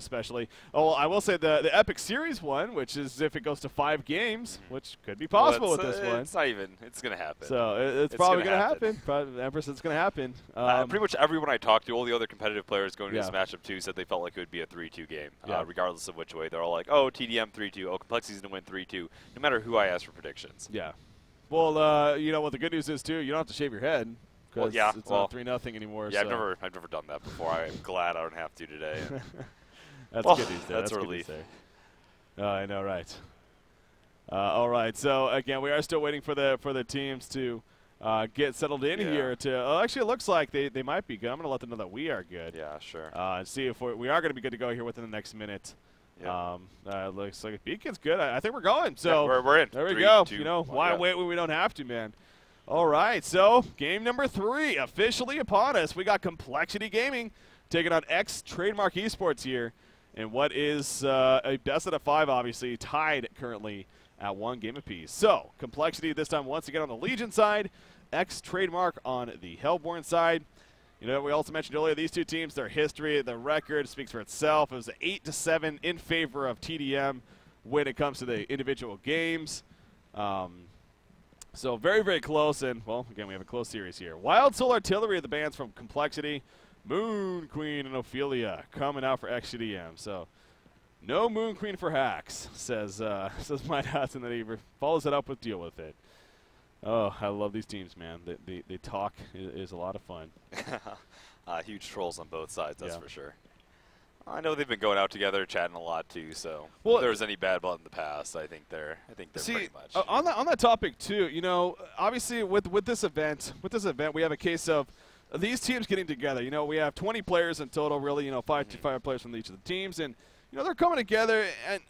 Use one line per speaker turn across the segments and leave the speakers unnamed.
especially. Oh, well, I will say the the Epic Series one, which is if it goes to five games, which could be possible
well,
with this
uh,
one.
It's not even. It's gonna happen.
So it, it's,
It's
probably
gonna
gonna
happen.
happen. Probably, Empress, it's gonna happen. Um,
uh, pretty much everyone I talked to, all the other competitive players going to
Yeah.
this matchup too, said they felt like it would be a 3-2 game,
Yeah.
uh, regardless of which way. They're all like, "Oh, TDM 3-2. Oh, Complexity's gonna win 3-2." No matter who I ask for predictions.
yeah. Well, uh, you know what the good news is too. You don't have to shave your head.
Well, yeah,
It's
well,
not three nothing anymore.
Yeah, I've never, I've never done that before. I'm glad I don't have to today.
That's
Well,
good news there.
that's
That's,
a
good news
relief.
there. Uh, I know, right? Uh, all right. So again, we are still waiting for the for the teams to uh, get settled in
Yeah.
here. To oh, actually, it looks like they, they might be good. I'm going to let them know that we are good.
yeah, sure.
Uh, and see if we are going to be good to go here within the next minute.
Yeah.
Um, uh, looks like Beacon's good. I, I think we're going.
Yeah,
So
we're, we're in.
there we
Three,
go.
two,
you know,
one,
why
yeah.
wait when we don't have to, man? All right, so game number three officially upon us. We got Complexity Gaming taking on X Trademark Esports here, and what is uh, a best out of five, obviously tied currently at one game apiece. So Complexity this time once again on the Legion side, X Trademark on the Hellborn side. You know, we also mentioned earlier these two teams, their history, the record speaks for itself. It was eight to seven in favor of TDM when it comes to the individual games. Um, so very, very close, and well, again, we have a close series here. Wild Soul Artillery the bans from Complexity, Moon Queen and Ophelia coming out for XTDM. So no Moon Queen for hacks, says uh, says Mike Hudson that he follows it up with deal with it. Oh, I love these teams, man. They, they, they talk is, is a lot of fun.
uh, huge trolls on both sides, that's
Yeah.
for sure. I know they've been going out together, chatting a lot too. So
Well-
if there was any bad blood in the past, I think they're, I think they're
See,
pretty much.
uh, on that on that topic too, you know, obviously with with this event, with this event, we have a case of these teams getting together. You know, we have 20 players in total, really. You know, 5 to
Mhm.
five players from each of the teams, and you know they're coming together. And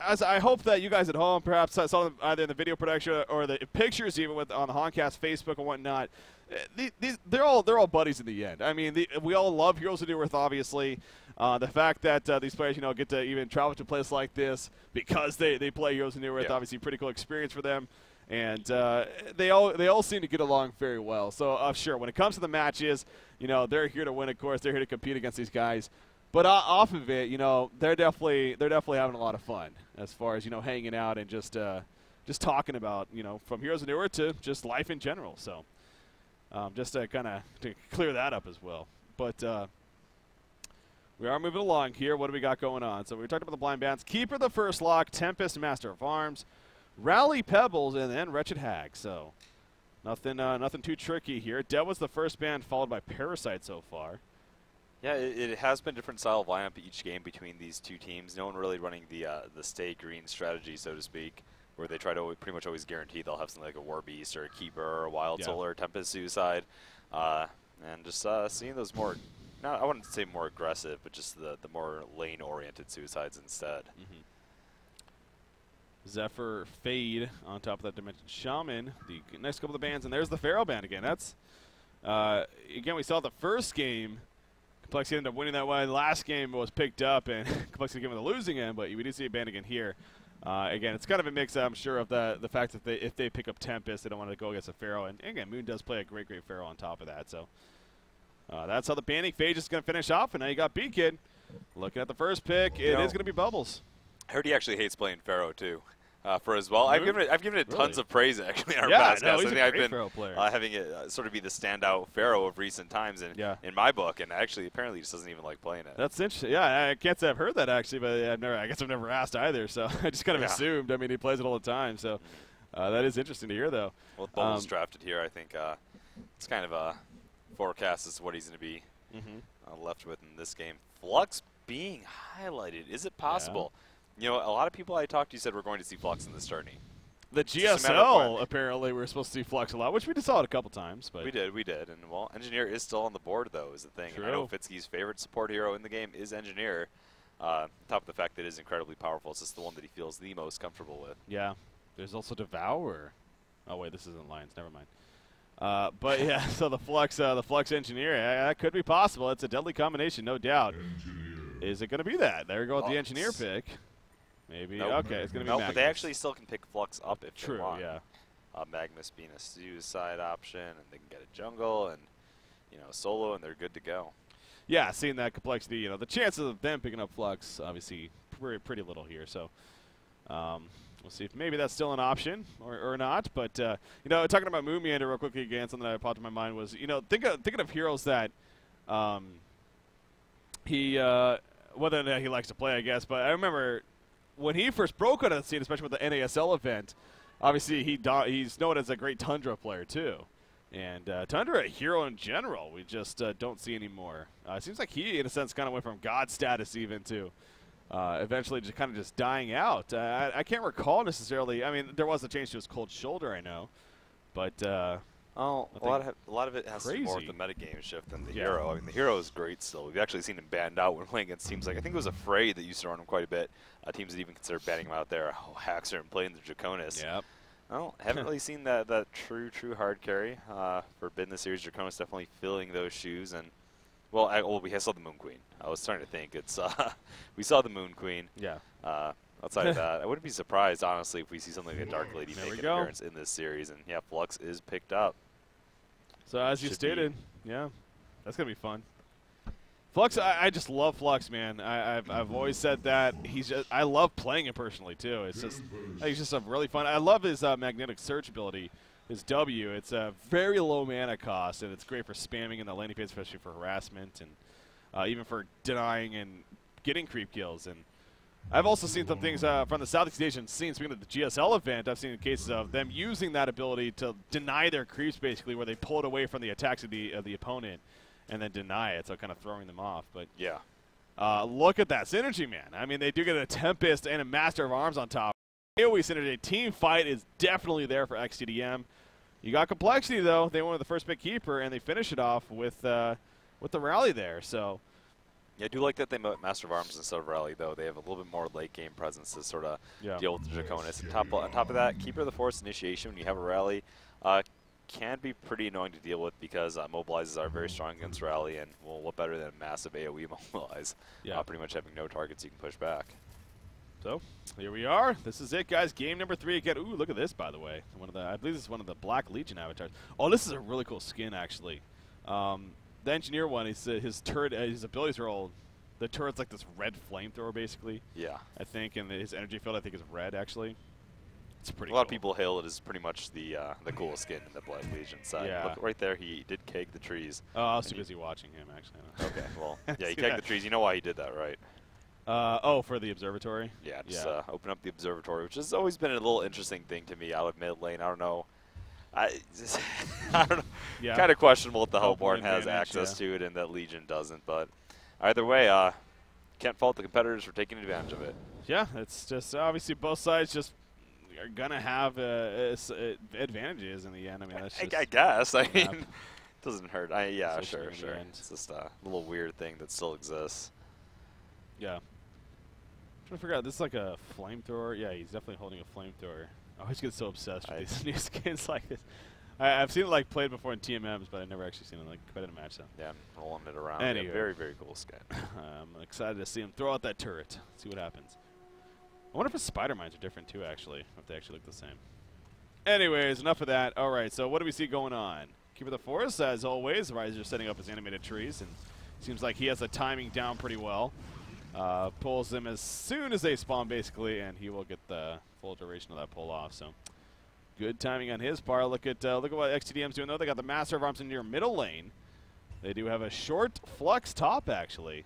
as I hope that you guys at home, perhaps saw them either in the video production or the pictures, even with on the Honcast Facebook and whatnot. uh, These, they're all they're all buddies in the end. I mean, the, we all love Heroes of Newerth, obviously. Uh, the fact that uh, these players, you know, get to even travel to a place like this because they, they play Heroes of Newerth,
Yeah.
obviously, pretty cool experience for them. And uh, they all they all seem to get along very well. So uh, sure, when it comes to the matches, you know, they're here to win. Of course, they're here to compete against these guys. But uh, off of it, you know, they're definitely they're definitely having a lot of fun as far as you know, hanging out and just uh, just talking about you know from Heroes of Newerth to just life in general. So um, just to kind of to clear that up as well. But uh, we are moving along here. What do we got going on? So we talked about the blind bans. Keeper the first lock, Tempest, Master of Arms, Rally Pebbles, and then Wretched Hag. So nothing uh, nothing too tricky here. Dead was the first ban, followed by Parasite so far.
Yeah, it, it has been different style of lineup each game between these two teams. No one really running the uh, the stay green strategy, so to speak, where they try to pretty much always guarantee they'll have something like a War Beast or a Keeper or a Wild
Yeah.
Soul or Tempest Suicide, uh, and just uh, seeing those more, not I wouldn't say more aggressive, but just the the more lane oriented suicides instead.
Zephyr Fade on top of that Demented Shaman. The next couple of bans, and there's the Pharaoh ban again. That's uh, again we saw the first game. Complexity ended up winning that one. Last game was picked up, and Complexity given the losing end. But we do see a ban again here. Uh, again, it's kind of a mix, I'm sure, of the the fact that they, if they pick up Tempest, they don't want to go against a Pharaoh. And again, Moon does play a great, great Pharaoh on top of that. So uh, that's how the banning phase is going to finish off. And now you got Beacon looking at the first pick. It is
know-
going to be Bubbles.
I heard he actually hates playing Pharaoh too. Uh, for as well, I've given it. I've given it tons
Really?
of praise actually. In our
Yeah,
past
no, he's
I
a
think I've
great
been
Pharaoh player.
uh, having it uh, sort of be the standout Pharaoh of recent times in
Yeah.
in my book, and actually apparently he just doesn't even like playing it.
That's interesting. Yeah, I can't say I've heard that actually, but I've never. I guess I've never asked either. So I just kind of
Yeah.
assumed. I mean, he plays it all the time. So uh, that is interesting to hear, though.
Well, Bubbles
Um,
drafted here, I think uh, it's kind of a forecast as to what he's going to be
Mm-hmm.
uh, left with in this game. Flux being highlighted. Is it possible? You know, a lot of people I talked to said we're going to see Flux in this tourney.
The
just a
GSL apparently we are supposed to see Flux a lot, which we just saw it a couple times. But
We did, we did, and well, Engineer is still on the board though, is the thing. And I know
True.
Fitzky's favorite support hero in the game is Engineer. Uh, top of the fact that it is incredibly powerful, it's just the one that he feels the most comfortable with.
yeah, there's also Devour. Oh wait, this isn't Lions. Never mind. Uh, but yeah, so the Flux, uh, the Flux Engineer, uh, that could be possible. It's a deadly combination, no doubt. Is it going to be that? There we go with the Engineer pick. Maybe.
Nope.
Okay, it's going to be
No,
Magmus.
but they actually still can pick Flux up if
True.
they want.
Yeah.
uh, Magmus being a suicide option, and they can get a jungle and you know solo, and they're good to go.
yeah, seeing that complexity, you know, the chances of them picking up Flux, obviously, pretty, pretty little here. So um, we'll see if maybe that's still an option or, or not. But, uh, you know, talking about Moon Meander real quickly again, something that popped in my mind was, you know, think of, thinking of heroes that um, he, uh, whether or not he likes to play, I guess, but I remember when he first broke out of the scene, especially with the NASL event, obviously he he's known as a great Tundra player, too. And uh, Tundra, a hero in general, we just uh, don't see anymore. Uh, it seems like he, in a sense, kind of went from god status even to uh, eventually just kind of just dying out. Uh, I, I, can't recall necessarily. I mean, there was a change to his cold shoulder, I know, but uh,
oh, a lot of a lot of it has
crazy.
to do more with the metagame shift than the yeah. hero. I mean, the hero is great still. We've actually seen him banned out when playing against teams like I think it was Afraid that used to run him quite a bit. Uh, teams that even consider banning him out there. Oh, Haxer and playing the Draconis.
Yep.
Well, haven't really seen that that true true hard carry uh, for Bid series. Draconis definitely filling those shoes, and well, I, well, we saw the Moon Queen. I was starting to think it's uh, we saw the Moon Queen.
Yeah.
Uh, outside of that, I wouldn't be surprised honestly if we see something like a Dark Lady
there
make an
go.
appearance in this series, and yeah, Flux is picked up.
So as you stated, be. yeah, that's gonna be fun. Flux, I, I, just love Flux, man. I, have I've always said that he's just. I love playing him personally too. It's just he's just a really fun. I love his uh, magnetic surge ability, his W. It's a very low mana cost, and it's great for spamming in the landing phase, especially for harassment and uh, even for denying and getting creep kills. And I've also seen some things uh, from the Southeast Asian scene. Speaking of the GSL event, I've seen cases of them using that ability to deny their creeps, basically, where they pull it away from the attacks of the of the opponent and then deny it, so kind of throwing them off. But
yeah,
uh, look at that synergy, man. I mean, they do get a Tempest and a Master of Arms on top. AoE synergy, team fight is definitely there for XTDM. You got complexity though. They went with the first pick keeper, and they finish it off with uh, with the rally there. So.
Yeah, I do like that they Master of Arms instead of Rally, though. They have a little bit more late game presence to sort of
yeah.
deal with the Draconis. On top, on top of that, Keeper of the Forest initiation, when you have a Rally, uh, can be pretty annoying to deal with because uh, mobilizes are very strong against rally, and well, what better than massive AOE mobilize?
Yeah.
Uh, pretty much having no targets you can push back.
So here we are. This is it, guys. Game number three again. Ooh, look at this, by the way. One of the, I believe this is one of the Black Legion avatars. Oh, this is a really cool skin, actually. Um, the engineer one, he's, uh, his turret, uh, his abilities are all. The turret's like this red flamethrower, basically.
Yeah.
I think, and his energy field, I think, is red, actually. It's pretty.
A lot
cool.
of people hail it as pretty much the uh, the coolest skin in the Blood Legion side.
Yeah.
Look right there, he did cake the trees.
Oh, I was too busy watching him actually.
okay, well, yeah, he caked the trees. You know why he did that, right?
Uh, oh, for the observatory.
Yeah, just
yeah.
Uh, open up the observatory, which has always been a little interesting thing to me out of mid lane. I don't know. I, I don't know.
Yeah.
Kind of questionable if the
Hellborn
has access
yeah.
to it and that Legion doesn't. But either way, uh, can't fault the competitors for taking advantage of it.
Yeah, it's just obviously both sides just are gonna have uh, uh, advantages in the end. I mean, that's
I, I guess. I mean, doesn't hurt. I yeah,
Social
sure, sure. It's just a little weird thing that still exists.
Yeah. I'm trying to figure out. This is like a flamethrower. Yeah, he's definitely holding a flamethrower. I always get so obsessed with
I-
these new skins like this. I, I've seen it like played before in TMMs, but I've never actually seen it like quite in a match. So
Yeah, I'm rolling it around.
Anyway.
Yeah, very, very cool skin.
I'm excited to see him throw out that turret. See what happens. I wonder if his spider mines are different too. Actually, if they actually look the same. Anyways, enough of that. All right, so what do we see going on? Keeper of the Forest, as always, Riser setting up his animated trees, and seems like he has the timing down pretty well. Uh, pulls them as soon as they spawn, basically, and he will get the full duration of that pull off. So, good timing on his part. Look at uh, look at what XTDM's doing though. They got the Master of Arms in your middle lane. They do have a short flux top actually.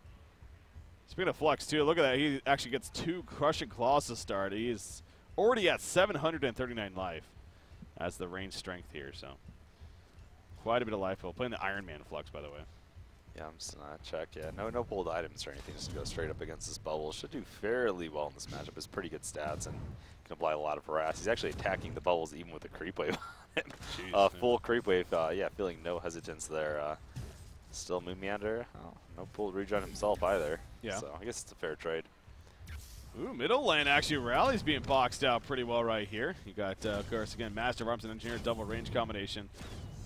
Speaking of flux too, look at that. He actually gets two crushing claws to start. He's already at 739 life as the range strength here. So, quite a bit of life. Well, playing the Iron Man flux, by the way.
Yeah, I'm just not checked yet. No, no pulled items or anything. Just go straight up against this bubble. Should do fairly well in this matchup. Has pretty good stats and can apply a lot of harass. He's actually attacking the bubbles even with a creep wave on.
Jeez,
uh, full creep wave. Uh, yeah, feeling no hesitance there. Uh, still Moon Meander. Oh, no pulled regen himself either.
Yeah.
So I guess it's a fair trade.
Ooh, middle lane actually rallies being boxed out pretty well right here. You got, uh, of course, again, Master of Arms and Engineer double range combination.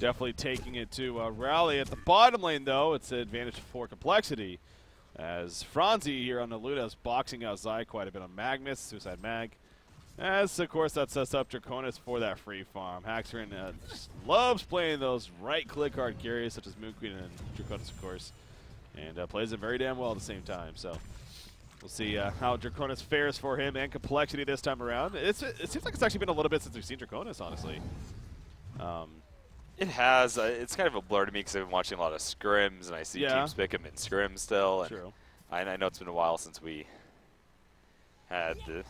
Definitely taking it to uh, rally. At the bottom lane, though, it's an advantage for complexity. As Franzi here on the Luda is boxing out Zai quite a bit on Magnus, Suicide Mag. As, of course, that sets up Draconis for that free farm. Haxerin uh, just loves playing those right-click hard carries, such as Moon Queen and Draconis, of course. and uh, plays it very damn well at the same time. So we'll see uh, how Draconis fares for him and Complexity this time around. It's, it seems like it's actually been a little bit since we've seen Draconis, honestly. Um,
It has. Uh, it's kind of a blur to me because I've been watching a lot of scrims, and I see
Yeah.
teams pick him in scrims still. And
true.
I, I know it's been a while since we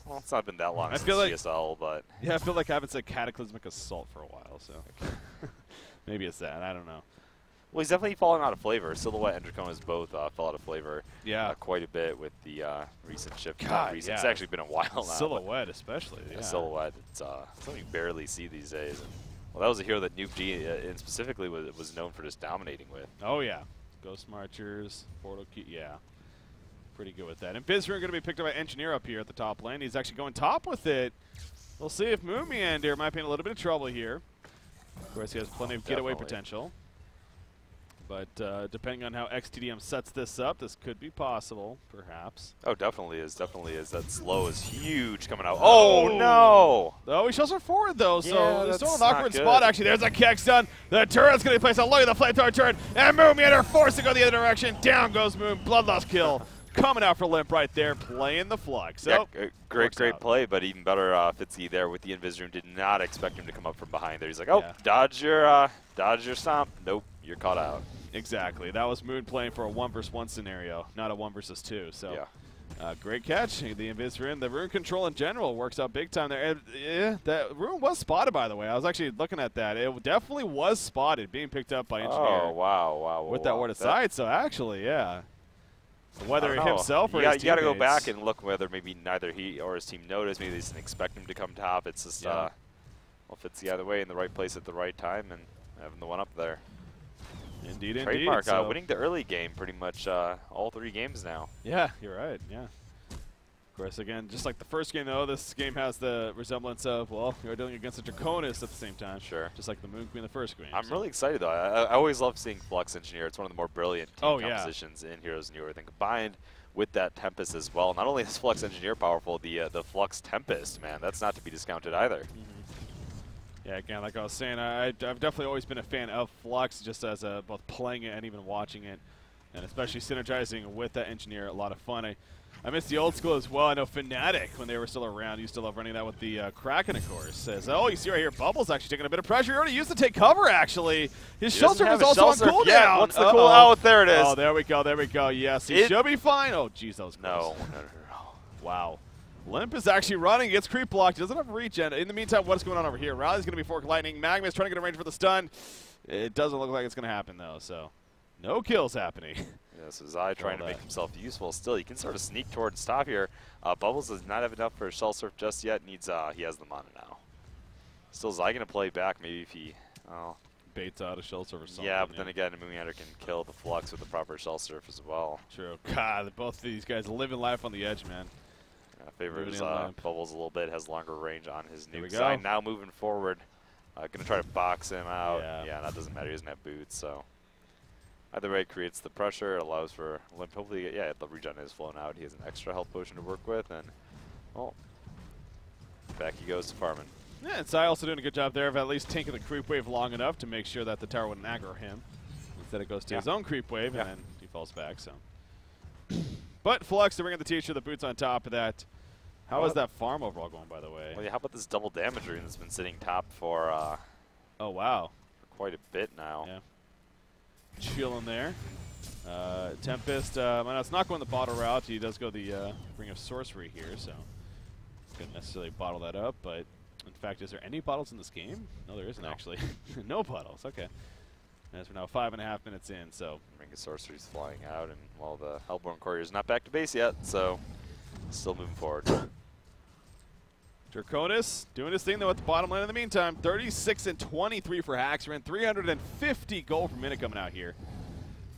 well, it's not been that long
I
since
feel like-
CSL, but
Yeah, I feel like I haven't said Cataclysmic Assault for a while, so maybe it's that. I don't know.
well, he's definitely fallen out of flavor. Silhouette and Draconis both uh, fell out of flavor
Yeah,
uh, quite a bit with the uh, recent shift.
God,
recent. It's actually been a while now.
silhouette especially.
Yeah,
Yeah.
silhouette. It's uh, something you barely see these days. And, well, that was a hero that Noob G, uh, and specifically was, was known for just dominating with.
Oh yeah, Ghost Marchers, Portal Key. Yeah, pretty good with that. And Bizzer going to be picked up by Engineer up here at the top lane. He's actually going top with it. We'll see if Moon Meander might be in a little bit of trouble here. Of course, he has plenty of getaway
Definitely.
potential. But uh, depending on how XTDM sets this up, this could be possible, perhaps.
Oh, definitely is. Definitely is. That slow is huge coming out. Oh,
Oh.
no!
Oh, he shows her forward though, so
Yeah,
it's still an awkward spot. Actually, there's a kick stun. The turret's gonna be placed. Look at the flamethrower turret, and Moon Meander forced to go the other direction. Down goes Moon. Bloodlust kill coming out for Limp right there, playing the flux. So
yeah, great, great
out.
play, but even better, uh, Fitzy there with the Invis Rune did not expect him to come up from behind there. He's like, oh,
Yeah.
dodge your, uh, dodge your stomp. Nope, you're caught out.
exactly, that was Moon playing for a one versus one scenario, not a one versus two. So.
Yeah.
Uh, great catch. The Invis Rune. The rune control in general works out big time there. And, yeah, that rune was spotted, by the way. I was actually looking at that. It definitely was spotted, being picked up by Engineer.
Oh, wow, wow.
wow with
wow.
that word aside. So actually, yeah. Whether himself or
you, got,
his
you got to go back and look whether maybe neither he or his team noticed. Maybe they didn't expect him to come top. It's just,
Yeah.
uh, well, the other way in the right place at the right time and having the one up there.
Indeed, indeed.
Trademark uh,
So-
winning the early game pretty much uh, all three games now.
Yeah, you're right. Yeah. Of course, again, just like the first game, though, this game has the resemblance of well, you're dealing against a Draconis at the same time.
Sure.
Just like the Moon Queen the first game.
I'm
so.
really excited though. I, I always love seeing Flux Engineer. It's one of the more brilliant team
Oh, yeah.
compositions in Heroes Newerth, and combined with that Tempest as well. Not only is Flux Engineer powerful, the uh, the Flux Tempest, man, that's not to be discounted either.
Yeah, again, like I was saying, I, I've definitely always been a fan of Flux, just as a, both playing it and even watching it, and especially synergizing with that engineer. A lot of fun. I, I miss the old school as well. I know Fnatic, when they were still around, used to love running that with the uh, Kraken, of course. Says, oh, you see right here, Bubbles actually taking a bit of pressure. He already used to take cover, actually. His
He
shell surf is also on cooldown.
yet. What's the
Uh-oh.
cool? Oh, there it is.
Oh, there we go, there we go. Yes, he
It-
should be fine. Oh, jeez, that was close.
No, no, no, no.
Wow. Limp is actually running, gets creep blocked, doesn't have regen. In the meantime, what's going on over here? Rally's going to be Fork Lightning. Magma's trying to get a range for the stun. It doesn't look like it's going to happen, though, so no kills happening.
Yeah, so Zai trying to make himself useful. Still, he can sort of sneak towards top here. Uh, Bubbles does not have enough for a shell surf just yet. Needs uh, he has the mana now. Still, Zai gonna play back? Maybe if he. Oh,
Baits out a shell surf or something.
yeah, but then again, Moon Meander can kill the flux with the proper shell surf as well.
True. God, both of these guys living life on the edge, man.
Uh, favors uh. Bubbles a little bit. Has longer range on his
new
Zai now moving forward. Uh, gonna try to box him out.
Yeah. Yeah.
that doesn't matter. He doesn't have boots, so. Either way, it creates the pressure. It allows for limp. Hopefully, yeah, the regen is flown out. He has an extra health potion to work with, and well, back he goes to farming.
Yeah, and Sai also doing a good job there of at least tanking the creep wave long enough to make sure that the tower wouldn't aggro him. Instead, it goes to
Yeah.
his own creep wave,
Yeah.
and then he falls back. So, but Flux to bring in the teacher, the boots on top of that. How is that farm overall going, by the way?
Well, yeah, how about this double damage rune that's been sitting top for, uh,
Oh wow,
for quite a bit now?
Yeah. Chilling there. Uh, Tempest, uh, well, it's not going the bottle route. He does go the uh, Ring of Sorcery here, so couldn't necessarily bottle that up. But in fact, is there any bottles in this game? No, there isn't
No.
actually. no bottles. Okay. As we're now five and a half minutes in, so
Ring of Sorcery's flying out, and well, the Hellborn Courier's not back to base yet, so still moving forward.
Draconis doing his thing though at the bottom line in the meantime. 36 and 23 for Haxrin. 350 gold per minute coming out here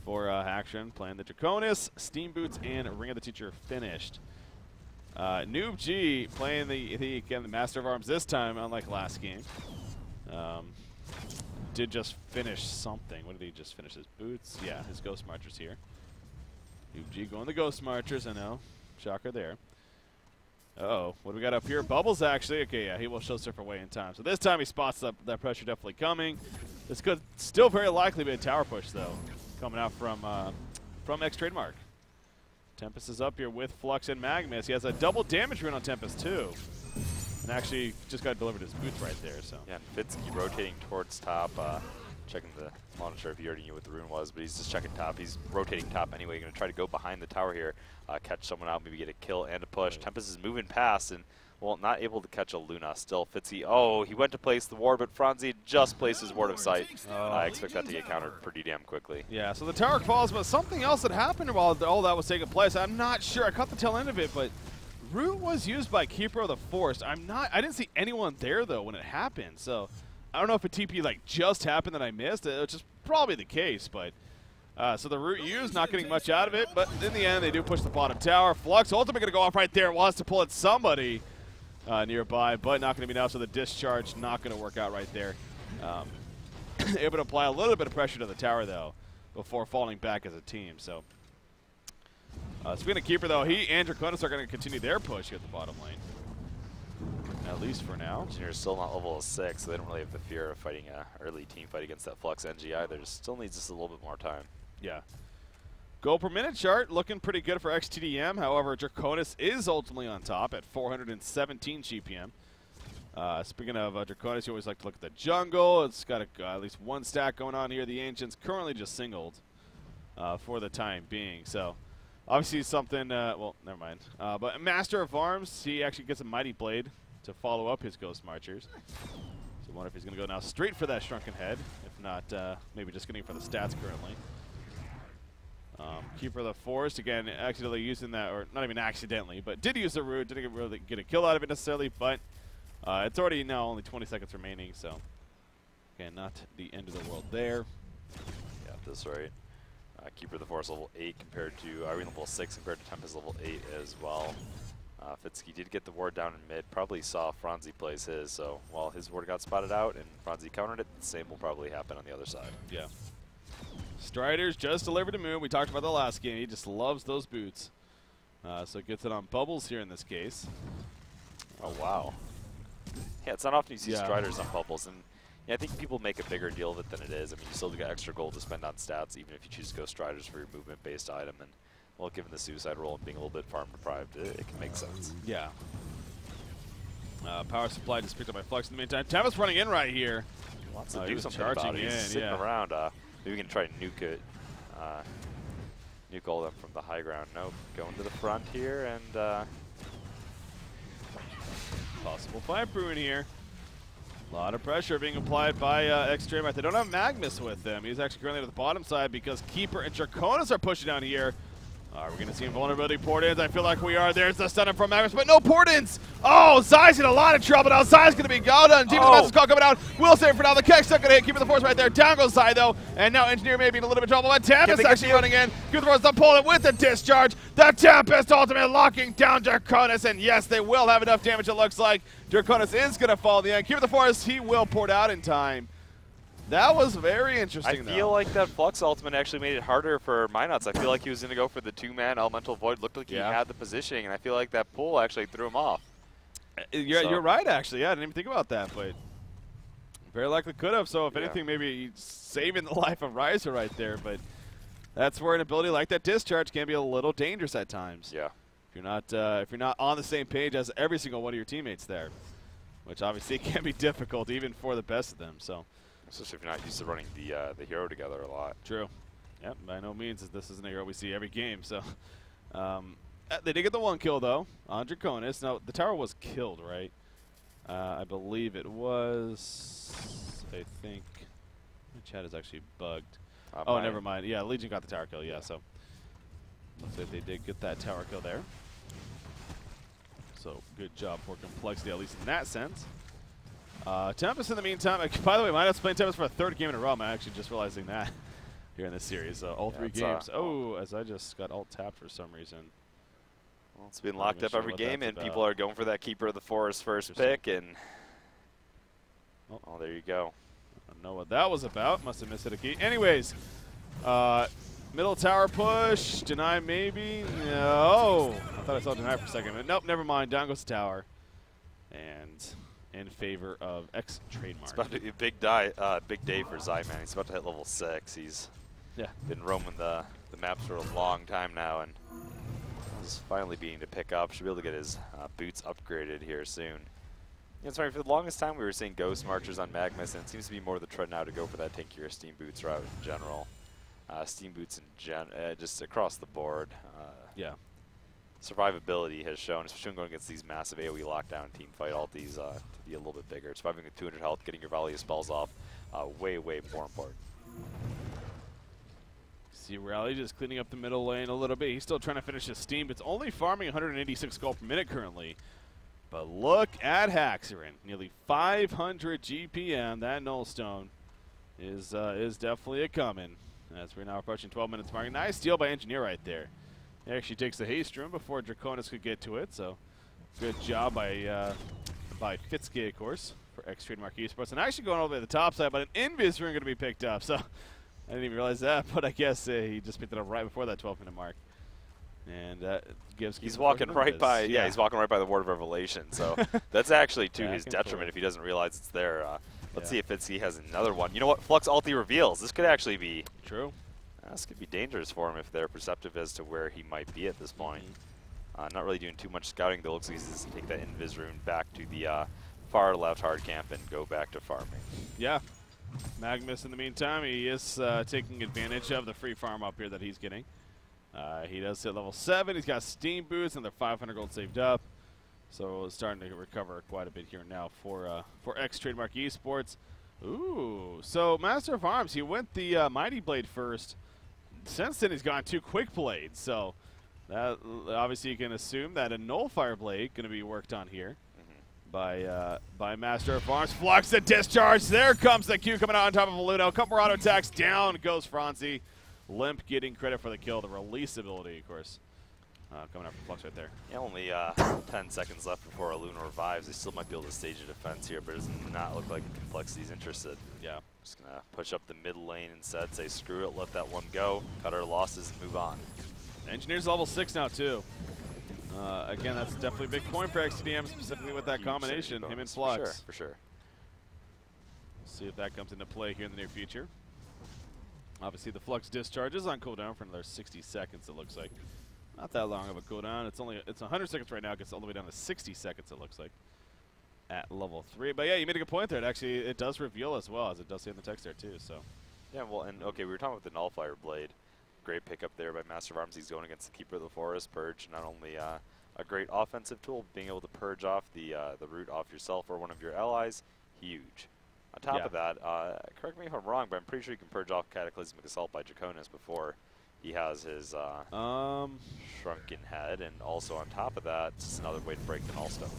for uh, Haxrin. Playing the Draconis, Steam Boots, and Ring of the Teacher finished. Uh, Noob G playing the, the again the Master of Arms this time, unlike last game. Um, did just finish something. What did he just finish? His boots? Yeah, his Ghost Marchers here. Noob G going the Ghost Marchers. I know, shocker there. Uh-oh, what do we got up here? Bubbles, actually. Okay, yeah, he will shell surf away in time. So this time he spots that, that pressure definitely coming. This could still very likely be a tower push, though, coming out from uh, from X Trademark. Tempest is up here with Flux and Magmus. He has a double damage rune on Tempest too. And actually just got delivered his boots right there. So
Yeah, and Fitsky rotating towards top, uh, checking the. I'm not sure if he already knew what the rune was, but he's just checking top. He's rotating top anyway. Going to try to go behind the tower here, uh, catch someone out, maybe get a kill and a push.
Right.
Tempest is moving past and. Well, not able to catch a Luna. Still, Fitzy. Oh, he went to place the ward, but Franzi just placed his ward of sight.
Oh.
I expect that to get countered pretty damn quickly.
Yeah, so the tower falls, but something else had happened while all that was taking place. I'm not sure. I caught the tail end of it, but Root was used by Keeper of the Forest. I'm not. I didn't see anyone there though when it happened. So I don't know if a TP like just happened that I missed, which is probably the case. But uh, so the Root used, not getting much out of it. But in the end, they do push the bottom tower. Flux ultimately going to go off right there. Wants to pull at somebody uh, nearby, but not going to be enough. So the discharge not going to work out right there. Um, able to apply a little bit of pressure to the tower though before falling back as a team. So, uh, speaking of keeper though, he and Draconis are going to continue their push at the bottom lane. At least for now.
Engineer's still not level 6, so they don't really have the fear of fighting a early team fight against that Flux NG either. Just still needs just a little bit more time.
Yeah. Goal per minute chart looking pretty good for XTDM. However, Draconis is ultimately on top at 417 GPM. Uh, speaking of uh, Draconis, you always like to look at the jungle. It's got a, uh, at least one stack going on here. The Ancient's currently just singled uh, for the time being. So, obviously something, uh, well, never mind. Uh, but Master of Arms, he actually gets a Mighty Blade to follow up his Ghost Marchers. So I wonder if he's going to go now straight for that Shrunken Head. If not, uh, maybe just getting for the stats currently. Um, Keeper of the Forest, again, accidentally using that, or not even accidentally, but did use the root. Didn't really get a kill out of it necessarily, but uh, it's already now only 20 seconds remaining, so again, not the end of the world there.
Yeah, that's right. Uh, Keeper of the Forest level 8 compared to Irene level 6 compared to Tempest level 8 as well. Uh, Fitzky did get the ward down in mid, probably saw Franzi place his, so while his ward got spotted out and Franzi countered it, the same will probably happen on the other side.
Yeah. Striders just delivered a moon. We talked about the last game. He just loves those boots. Uh, so gets it on bubbles here in this case.
Oh, wow. Yeah, it's not often you see
Yeah.
Striders on bubbles, and yeah, I think people make a bigger deal of it than it is. I mean, you still got extra gold to spend on stats, even if you choose to go Striders for your movement-based item, and well, given the suicide roll and being a little bit farm deprived, it, it can make sense.
Yeah. Uh, power supply just picked up by Flux in the meantime. Tavis running in right here.
Wants
Oh,
to
he
do something about it. He's
in,
sitting
yeah.
around. Uh, maybe we can try to nuke it. Uh, nuke all of them from the high ground. Nope. Going to the front here, and uh,
Possible fight brewing here. A lot of pressure being applied by uh, Extreme. They don't have Magmus with them. He's actually currently to the bottom side because Keeper and Draconis are pushing down here. Are we going to see invulnerability port-ins? I feel like we are. There's the stunner from Magmus, but no port-ins. Oh, Zai's in a lot of trouble now. Zai's going to be gone. Uh, and Team
Oh.
oh. call coming out. Will save for now. The kick's not going to hit. Keeper the force right there. Down goes Zai, though. And now Engineer may be in a little bit of trouble. But Tempest actually running in. Keeper the force the pull it with the discharge. The Tempest ultimate locking down Draconis. And yes, they will have enough damage, it looks like. Draconis is going to fall in the end. Keeper the force, he will port out in time. That was very interesting,
I
interesting,
feel like that Flux ultimate actually made it harder for Minots. I feel like he was going to go for the two-man Elemental Void. Looked like
Yeah.
he had the positioning, and I feel like that pull actually threw him off.
Uh, You're,
So-
you're right, actually. Yeah, I didn't even think about that, but very likely could have. So if
Yeah.
anything, maybe saving the life of Riser right there. But that's where an ability like that discharge can be a little dangerous at times.
Yeah.
If you're not uh, if you're not on the same page as every single one of your teammates there, which obviously can be difficult even for the best of them. So
Especially if you're not used to running the uh, the hero together a lot.
true. Yep. By no means is this isn't a hero we see every game. So. Um, uh, they did get the one kill though on Draconis. Now the tower was killed, right? Uh, I believe it was. I think. My chat is actually bugged.
Uh,
Oh, never mind. Yeah, Legion got the tower kill. Yeah, so looks like they did get that tower kill there. So good job for complexity, at least in that sense. Uh, Tempest, in the meantime, uh, by the way, Midas playing Tempest for a third game in a row. I'm actually just realizing that here in this series. Uh, all
Yeah,
three
uh,
games. oh, as I just got alt tapped for some reason.
Well, it's been locked up
sure
every game, and
about.
people are going for that Keeper of the Forest first pick, and
Oh.
oh, there you go.
I don't know what that was about. Must have missed it a key. Anyways, uh, middle tower push. Deny maybe. No. I thought I saw deny for a second. But nope, never mind. Down goes the tower. And in favor of X trademark.
It's about to be a big die, uh, big day for Zyman. He's about to hit level six. He's
Yeah.
been roaming the, the maps for a long time now, and is finally beginning to pick up. Should be able to get his uh, boots upgraded here soon. Yeah, sorry, for the longest time we were seeing Ghost Marchers on Magmus, and it seems to be more the trend now to go for that tankier Steam Boots route in general. Uh, Steam Boots in gen uh, just across the board. Uh,
yeah.
Survivability has shown, especially going against these massive AoE lockdown team fight alties, uh, to be a little bit bigger. Surviving with 200 health, getting your volley of spells off, uh, way, way more important.
See Rally just cleaning up the middle lane a little bit. He's still trying to finish his steam. It's only farming 186 gold per minute currently. But look at Haxorin. Nearly 500 GPM. That Nullstone is uh, is definitely a coming. As we're now approaching 12 minutes mark. Nice steal by Engineer right there. He actually takes the haste rune before Draconis could get to it. So good job by uh, by Fitzke, of course, for X Trademark Esports. And actually going all the way to the top side, but an invis rune going to be picked up. So I didn't even realize that, but I guess uh, he just picked it up right before that 12 minute mark and that gives.
He's walking right by. Yeah. yeah. he's walking right by the Ward of Revelation. So that's actually to his detriment if he doesn't realize it's there. Uh, let's yeah. see if Fitzy has another one. You know what? Flux Alti reveals. This could actually be
true.
This could be dangerous for him if they're perceptive as to where he might be at this point. Mm -hmm. uh, not really doing too much scouting. Though looks like he's just take that invis rune back to the uh, far left hard camp and go back to farming.
Yeah. Magmus, in the meantime, he is uh, taking advantage of the free farm up here that he's getting. Uh, he does hit level 7. He's got Steam Boots and they're 500 gold saved up. So starting to recover quite a bit here now for uh, for X Trademark Esports. Ooh, so Master of Arms, he went the uh, Mighty Blade first. Since then, he's gone two Quick Blades. So that obviously you can assume that a Nullfire Blade going to be worked on here by uh, by Master of Arms. Flux the discharge. There comes the Q coming out on top of Luno. A couple auto attacks. Down goes Franzi. Limp getting credit for the kill. The release ability, of course, uh, coming up from Flux right there.
Yeah, only uh, 10 seconds left before Aluna revives. They still might be able to stage a defense here, but it does not look like Complexity's interested.
Yeah.
Just going to push up the mid lane instead, say screw it, let that one go, cut our losses, and move on.
Engineer's level 6 now, too. Uh, again, that's definitely a big point for XTDM, specifically with that combination, him and Flux.
For sure, for sure.
See if that comes into play here in the near future. Obviously, the Flux discharges on cooldown for another 60 seconds, it looks like. Not that long of a cooldown. It's only it's 100 seconds right now. It gets all the way down to 60 seconds, it looks like, at level 3. But yeah, you made a good point there. It actually, it does reveal as well, as it does say in the text there, too. So.
Yeah, well, and okay, we were talking about the Nullfire Blade. Great pickup there by Master of Arms. He's going against the Keeper of the Forest, Purge. Not only uh, a great offensive tool, being able to purge off the, uh, the root off yourself or one of your allies, huge. On top
yeah.
of that, uh, correct me if I'm wrong, but I'm pretty sure you can purge off Cataclysmic Assault by Draconis before he has his uh,
um,
shrunken head, and also on top of that, it's another way to break the Nullstone.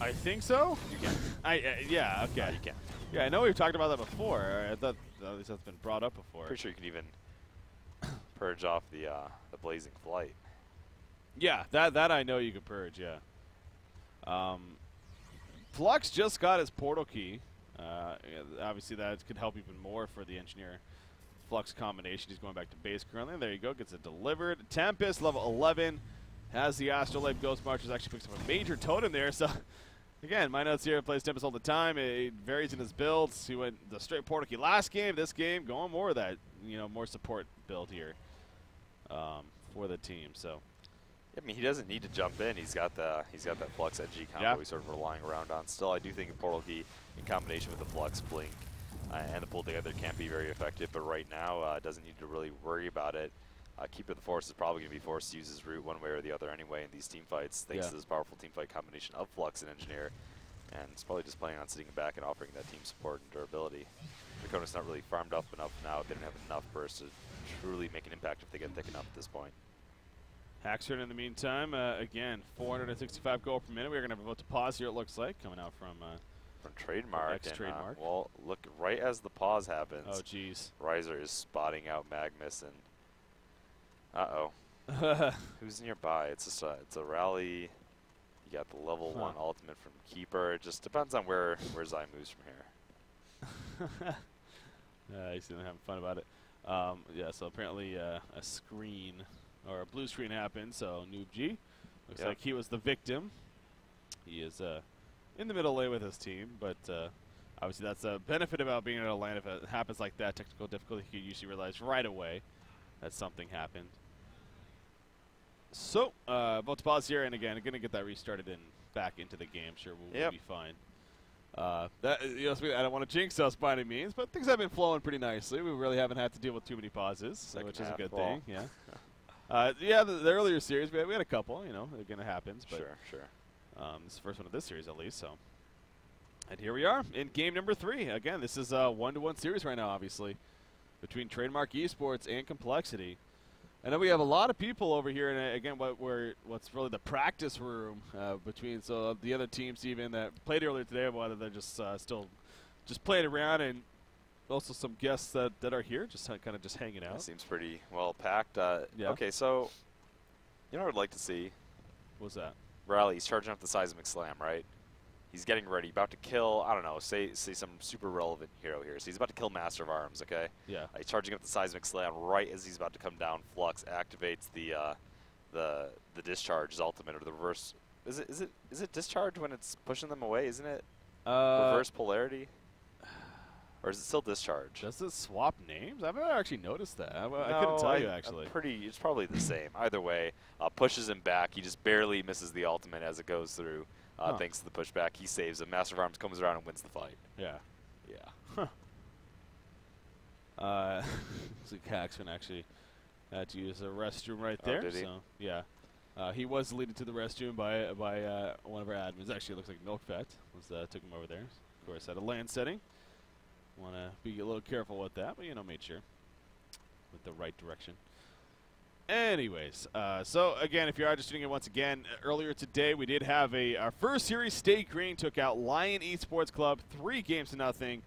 I think so.
You can.
I uh, yeah okay.
Yeah, you can.
Yeah, I know we've talked about that before. I thought at least that's been brought up before.
Pretty sure you can even purge off the uh, the blazing flight.
Yeah, that that I know you can purge. Yeah. Um, Flux just got his portal key. Uh, obviously, that could help even more for the engineer. Flux combination. He's going back to base currently. There you go. Gets it delivered. Tempest, level 11, has the Astrolabe Ghost Marchers. Actually picks up a major totem there. So, again, my notes here plays Tempest all the time. It varies in his builds. He went the straight portal key last game. This game, going more of that, you know, more support build here um, for the team. So,
I mean, he doesn't need to jump in. He's got the he's got that flux edgy combo
yeah.
he's sort of relying around on. Still, I do think portal key in combination with the flux blink uh, and the pull together can be very effective. But right now, uh, doesn't need to really worry about it. Uh, Keeper of the Forest is probably going to be forced to use his root one way or the other anyway in these team fights, thanks
yeah.
to this powerful team fight combination of Flux and Engineer. And it's probably just planning on sitting back and offering that team support and durability. Draconis not really farmed up enough now. They don't have enough burst to truly make an impact if they get thick enough at this point.
Haxford in the meantime, uh, again, 465 gold per minute. We're going to have a vote to pause here, it looks like, coming out from... Uh,
from Trademark.
And, trademark.
Uh, well, look, right as the pause happens...
Oh, jeez.
Riser is spotting out Magmus and... Uh-oh. Who's nearby? It's just a, it's a rally. You got the level huh. 1 ultimate from Keeper. It just depends on where, where Zai moves from
here. uh, he's having fun about it. Um, yeah, so apparently uh, a screen or a blue screen happened, so Noob G looks yep. like he was the victim. He is uh, in the middle lane with his team, but uh, obviously that's a benefit about being in a lane. If it happens like that, technical difficulty you usually realize right away. that something happened. So, uh, about to pause here, and again, I'm going to get that restarted and back into the game. Sure, we'll,
Yep.
we'll be fine. Uh, that, you know, I don't want to jinx us by any means, but things have been flowing pretty nicely. We really haven't had to deal with too many pauses,
Second
which is a good
ball.
thing. Yeah. uh, yeah, the, the earlier series, we had, we had a couple. You know, again, it happens, but
Sure, sure.
um, it's the first one of this series, at least. So, and here we are in game number three. Again, this is a one-to-one series right now, obviously, between Trademark Esports and Complexity. I know we have a lot of people over here, and uh, again, what we're what's really the practice room uh, between so the other teams even that played earlier today, whether they're just uh, still just playing around, and also some guests that, that are here, just kind of just hanging
That
out.
seems pretty well packed. Uh,
Yeah.
Okay, so you know what I'd like to see?
What's that?
Riley, he's charging up the seismic slam, right? He's getting ready, about to kill. I don't know. Say say some super relevant hero here. So he's about to kill Master of Arms. Okay.
Yeah.
Uh, he's charging up the seismic slam right as he's about to come down. Flux activates the uh, the the discharge his ultimate or the reverse. Is it is it is it discharge when it's pushing them away? Isn't it
Uh,
reverse polarity? Or is it still discharge?
Does it swap names? I've never actually noticed that. I, I couldn't tell
I-
you
I'm
actually.
pretty. It's probably the same. Either way, uh, pushes him back. He just barely misses the ultimate as it goes through. Uh,
Huh.
Thanks to the pushback, he saves him. Master of Arms comes around and wins the fight.
Yeah. Yeah. Huh. Uh, so Caxman actually had to use a restroom right
Oh,
there.
did he?
So yeah, uh, he was leaded to the restroom by by uh, one of our admins. Actually, it looks like Milkfet was uh, took him over there. Of course, at a land setting. Want to be a little careful with that, but you know, made sure with the right direction. Anyways, uh, so again, if you are just tuning in once again, uh, earlier today we did have a our first series. State Green took out Lion Esports Club three games to nothing.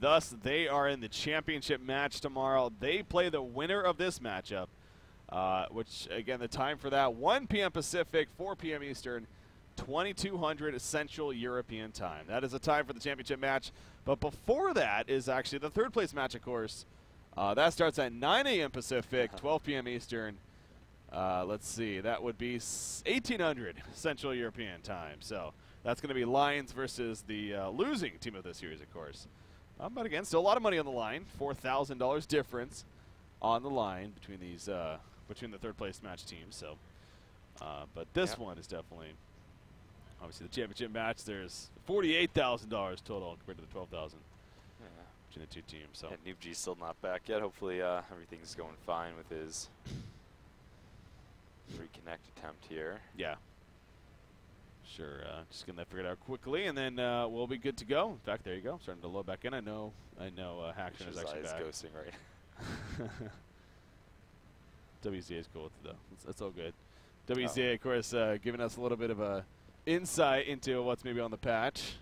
Thus, they are in the championship match tomorrow. They play the winner of this matchup, uh, which again the time for that 1 p.m. Pacific, 4 p.m. Eastern, 2200 Central European time. That is the time for the championship match. But before that is actually the third place match, of course. Uh, that starts at 9 a.m. Pacific, 12 p.m. Eastern. Uh, let's see, that would be 1800 Central European time. So that's going to be Lions versus the uh, losing team of this series, of course. Um, but again, still a lot of money on the line. Four thousand dollars difference on the line between these uh, between the third place match teams. So, uh, but this
Yep.
one is definitely obviously the championship match. There's forty-eight thousand dollars total compared to the twelve thousand between the two teams. So
And Noob G's still not back yet. Hopefully, uh, everything's going fine with his reconnect attempt here.
yeah, sure. Uh, just gonna figure it out quickly, and then uh, we'll be good to go. In fact, there you go. Starting to load back in. I know. I know. Uh, Hackson is actually
eyes
back.
ghosting right.
WCA is cool with it though. It's, it's all good. WCA, of course, uh, giving us a little bit of a insight into what's maybe on the patch.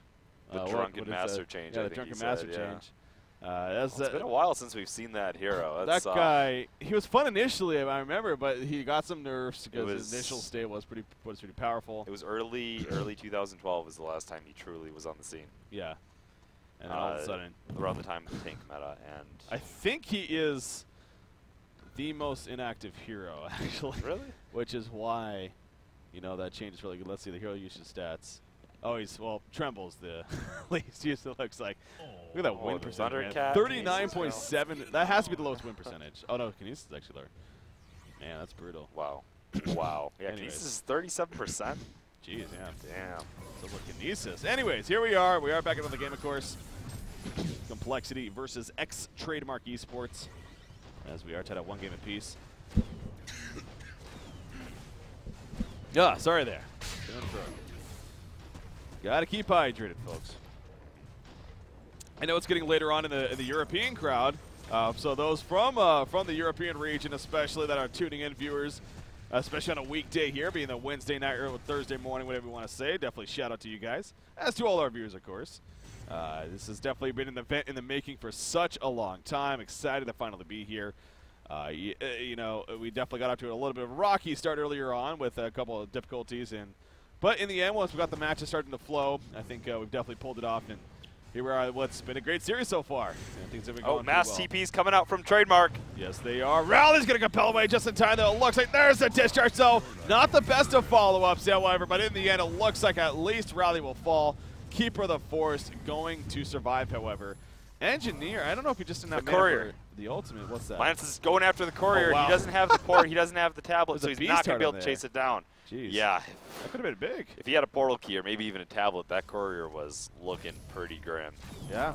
The
Uh,
drunken master
that?
change,
Yeah,
I
the drunken
said,
master
yeah.
Uh, that's,
Well, it's
uh,
been a while since we've seen that hero.
that
That's, uh,
guy, he was fun initially, I remember, but he got some nerfs because his initial state was pretty was pretty powerful.
It was early, early 2012 was the last time he truly was on the scene.
Yeah, and then all of a
Uh,
sudden,
Around the time of the tank meta, and
I think he is the most inactive hero actually.
really,
which is why, you know, that change is really good. Let's see the hero usage stats. Oh, he's well, trembles the least used. It looks like. Look at that
Oh,
win percentage.
Thundercat
Thirty-nine point seven. That has to be the lowest win percentage. Oh no, Kinesis is actually lower. Man, that's brutal.
wow, wow. Yeah,
Anyways.
Kinesis is 37 percent.
Jeez, yeah.
Damn.
So look, Kinesis. Anyways, here we are. We are back into the game, of course. Complexity versus X Trademark Esports, as we are tied at one game apiece. Yeah, sorry there. Got to keep hydrated, folks. I know it's getting later on in the, in the European crowd, uh, so those from uh, from the European region, especially that are tuning in, viewers, especially on a weekday here, being the Wednesday night or Thursday morning, whatever you want to say, definitely shout out to you guys, as to all our viewers, of course. Uh, this has definitely been an event in the making for such a long time. Excited to finally be here. Uh, you, uh, you know, we definitely got up to a little bit of a rocky start earlier on with a couple of difficulties, and but in the end, once we got the matches starting to flow, I think uh, we've definitely pulled it off, and here we are. What's been a great series so far. And things have been
Oh, mass
well.
TP's coming out from trademark.
Yes, they are. Rally's going to compel away just in time, though. It looks like there's a discharge, though. Not the best of follow-ups, however, but in the end, it looks like at least Rally will fall. Keeper of the Forest going to survive, however. Engineer, I don't know if he just didn't have
The courier.
The ultimate, what's that?
Lance is going after the oh, courier.
wow.
He doesn't have the port. he doesn't have the tablet, so he's not going to be able to chase it down.
Jeez.
Yeah,
That could have been big.
if he had a portal key or maybe even a tablet, that courier was looking pretty grim.
Yeah.